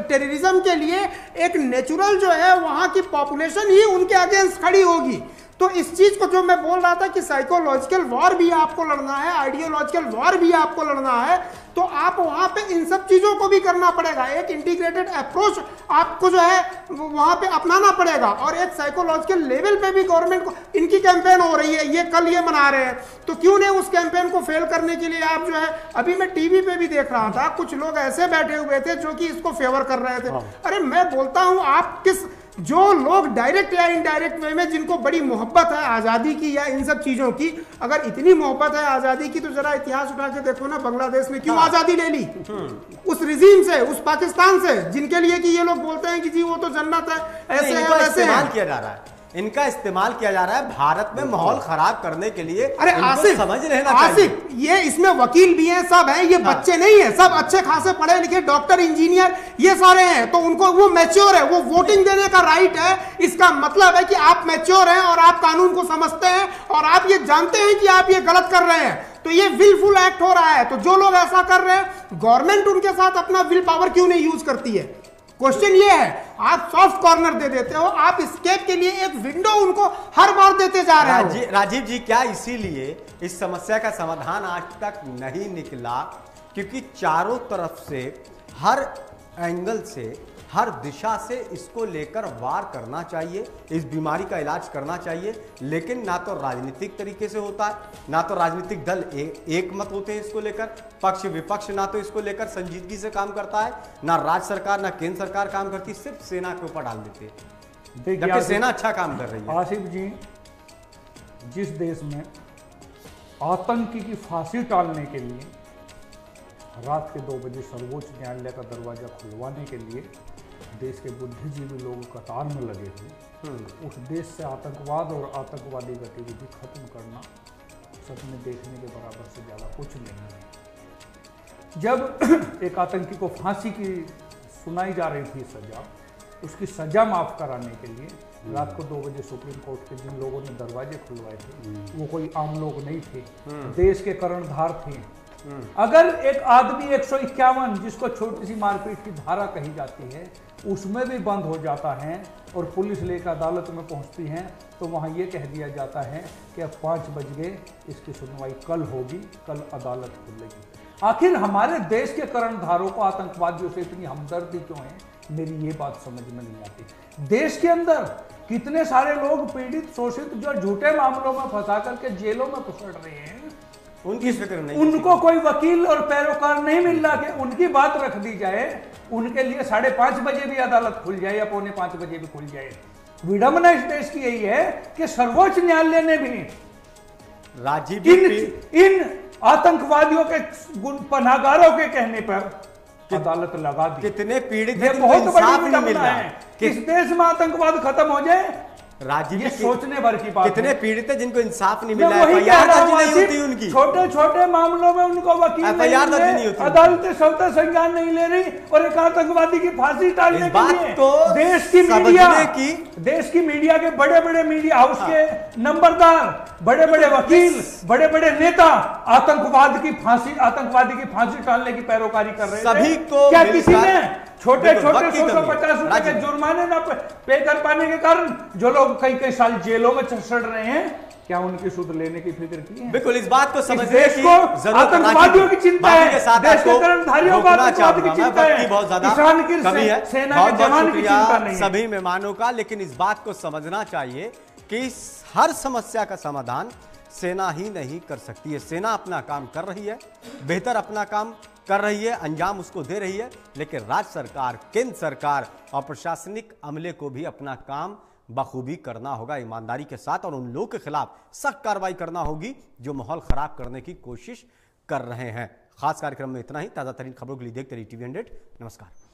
टेररिज्म के लिए एक नेचुरल जो है, वहाँ की पॉपुलेशन ही उनके अगेंस्ट खड़ी होगी। तो इस चीज़ को जो मैं बोल रहा था कि साइकोलॉजिकल वॉर भी आपको लड़ना है आइडियोलॉजिकल वॉर भी आपको लड़ना है तो आप वहाँ पे इन सब चीज़ों को भी करना पड़ेगा। एक इंटीग्रेटेड अप्रोच आपको जो है वहाँ पे अपनाना पड़ेगा। और एक साइकोलॉजिकल लेवल पे भी गवर्नमेंट को इनकी कैंपेन हो रही है ये कल ये मना रहे हैं। तो क्यों नहीं उस कैंपेन को फेल करने के लिए आप जो है अभी मैं टीवी पे भी देख रहा था कुछ लोग ऐसे बैठे हुए थे जो कि इसको फेवर कर रहे थे। अरे मैं बोलता हूँ आप किस जो लोग डायरेक्ट या इनडायरेक्ट वे में जिनको बड़ी मोहब्बत है आज़ादी की या इन सब चीज़ों की अगर इतनी मोहब्बत है आज़ादी की तो जरा इतिहास उठा के देखो ना बांग्लादेश ने क्यों आज़ादी ले ली? उस रिजीम से उस पाकिस्तान से जिनके लिए कि ये लोग बोलते हैं कि जी वो तो जन्नत है ऐसे है वैसे है। किया जा रहा है। इनका इस्तेमाल किया जा रहा है भारत में माहौल खराब करने के लिए। अरे आसिफ समझ लेना आसिफ ये इसमें वकील भी हैं सब हैं ये हाँ। बच्चे नहीं है सब अच्छे खासे पढ़े लिखे डॉक्टर इंजीनियर ये सारे हैं। तो उनको वो मैच्योर है वो वोटिंग देने का राइट है। इसका मतलब है कि आप मैच्योर हैं और आप कानून को समझते हैं और आप ये जानते हैं कि आप ये गलत कर रहे हैं। तो ये विलफुल एक्ट हो रहा है। तो जो लोग ऐसा कर रहे हैं गवर्नमेंट उनके साथ अपना विल पावर क्यों नहीं यूज़ करती है? क्वेश्चन ये है, आप सॉफ्ट कॉर्नर दे देते हो, आप स्केप के लिए एक विंडो उनको हर बार देते जा रहे हो। राजीव जी, क्या इसीलिए इस समस्या का समाधान आज तक नहीं निकला? क्योंकि चारों तरफ़ से, हर एंगल से हर दिशा से इसको लेकर वार करना चाहिए इस बीमारी का इलाज करना चाहिए लेकिन ना तो राजनीतिक तरीके से होता है ना तो राजनीतिक दल ए, एक मत होते हैं इसको लेकर पक्ष विपक्ष ना तो इसको लेकर संजीदगी से काम करता है ना राज्य सरकार ना केंद्र सरकार काम करती सिर्फ़ सेना के ऊपर डाल देते हैं। जबकि सेना अच्छा काम कर रही है। आसिफ जी जिस देश में आतंकी की फांसी टालने के लिए रात के दो बजे सर्वोच्च न्यायालय का दरवाज़ा खुलवाने के लिए देश के बुद्धिजीवी लोग कतार में लगे हुए उस देश से आतंकवाद और आतंकवादी गतिविधि खत्म करना सपने देखने के बराबर से ज़्यादा कुछ नहीं है। जब एक आतंकी को फांसी की सुनाई जा रही थी सजा उसकी सजा माफ़ कराने के लिए रात को दो बजे सुप्रीम कोर्ट के जिन लोगों ने दरवाजे खुलवाए थे वो कोई आम लोग नहीं थे। देश के कर्णधार थे। अगर एक आदमी एक सौ इक्यावन, जिसको छोटी सी मारपीट की धारा कही जाती है, उसमें भी बंद हो जाता है और पुलिस लेकर अदालत में पहुँचती है तो वहाँ ये कह दिया जाता है कि अब पाँच बज गए, इसकी सुनवाई कल होगी, कल अदालत खुलेगी। आखिर हमारे देश के कर्णधारों को, आतंकवादियों से इतनी हमदर्दी क्यों है? मेरी ये बात समझ में नहीं आती। देश के अंदर कितने सारे लोग पीड़ित, शोषित, जो झूठे मामलों में फंसा करके जेलों में घुसड़ रहे हैं उनकी फ़िक्र नहीं उनको कोई वकील और पैरोकार नहीं मिल रहा कि उनकी बात रख दी जाए उनके लिए साढ़े पाँच बजे भी अदालत खुल जाए या पौने पाँच बजे भी खुल जाए। विडंबना इस देश की यही है कि सर्वोच्च न्यायालय ने भी राजीव इन इन आतंकवादियों के पनाहगारों के कहने पर अदालत लगा दी। कितने पीड़ित बहुत बड़ी विडंबना है। किस देश में आतंकवाद खत्म हो जाए राजीव ये सोचने भर की बात कितने पीड़ित हैं जिनको इंसाफ नहीं मिल है? हूँ नहीं होती उनकी। छोटे छोटे मामलों में उनको वकील नहीं होती। अदालतें स्वतः संज्ञान नहीं ले रही और एक आतंकवादी की फांसी टालने के बात लिए को देश की मीडिया की- देश की मीडिया के बड़े बड़े मीडिया हाउस के नंबरदार बड़े बड़े वकील बड़े बड़े नेता आतंकवाद की फांसी आतंकवादी की फांसी टालने की पैरोकारी कर रहे सभी को क्या किसी ने छोटे छोटे सौ सौ पचास रुपए के जुर्माने ना पे कर पाने के कारण जो लोग कई कई साल जेलों में सड़ रहे हैं क्या उनकी सुध लेने की फ़िक्र की है? बिल्कुल इस बात को समझने की ज़रूरत आतंकवादियों की चिंता है। देश के आपको कर्मधारियों को आतंकवाद की चिंता है। बहुत ज़्यादा किसान की कमी है। सेना के जवान की चिंता नहीं है। सभी मेहमानों का लेकिन इस बात को समझना चाहिए कि हर समस्या का समाधान सेना ही नहीं कर सकती है। सेना अपना काम कर रही है बेहतर अपना काम कर रही है, अंजाम उसको दे रही है, लेकिन राज्य सरकार, केंद्र सरकार और प्रशासनिक अमले को भी अपना काम बखूबी करना होगा, ईमानदारी के साथ, और उन लोगों के खिलाफ सख्त कार्रवाई करना होगी जो माहौल खराब करने की कोशिश कर रहे हैं। खास कार्यक्रम में इतना ही, ताज़ा तरीन खबरों के लिए देखते रहिए टीवी हंड्रेड नमस्कार।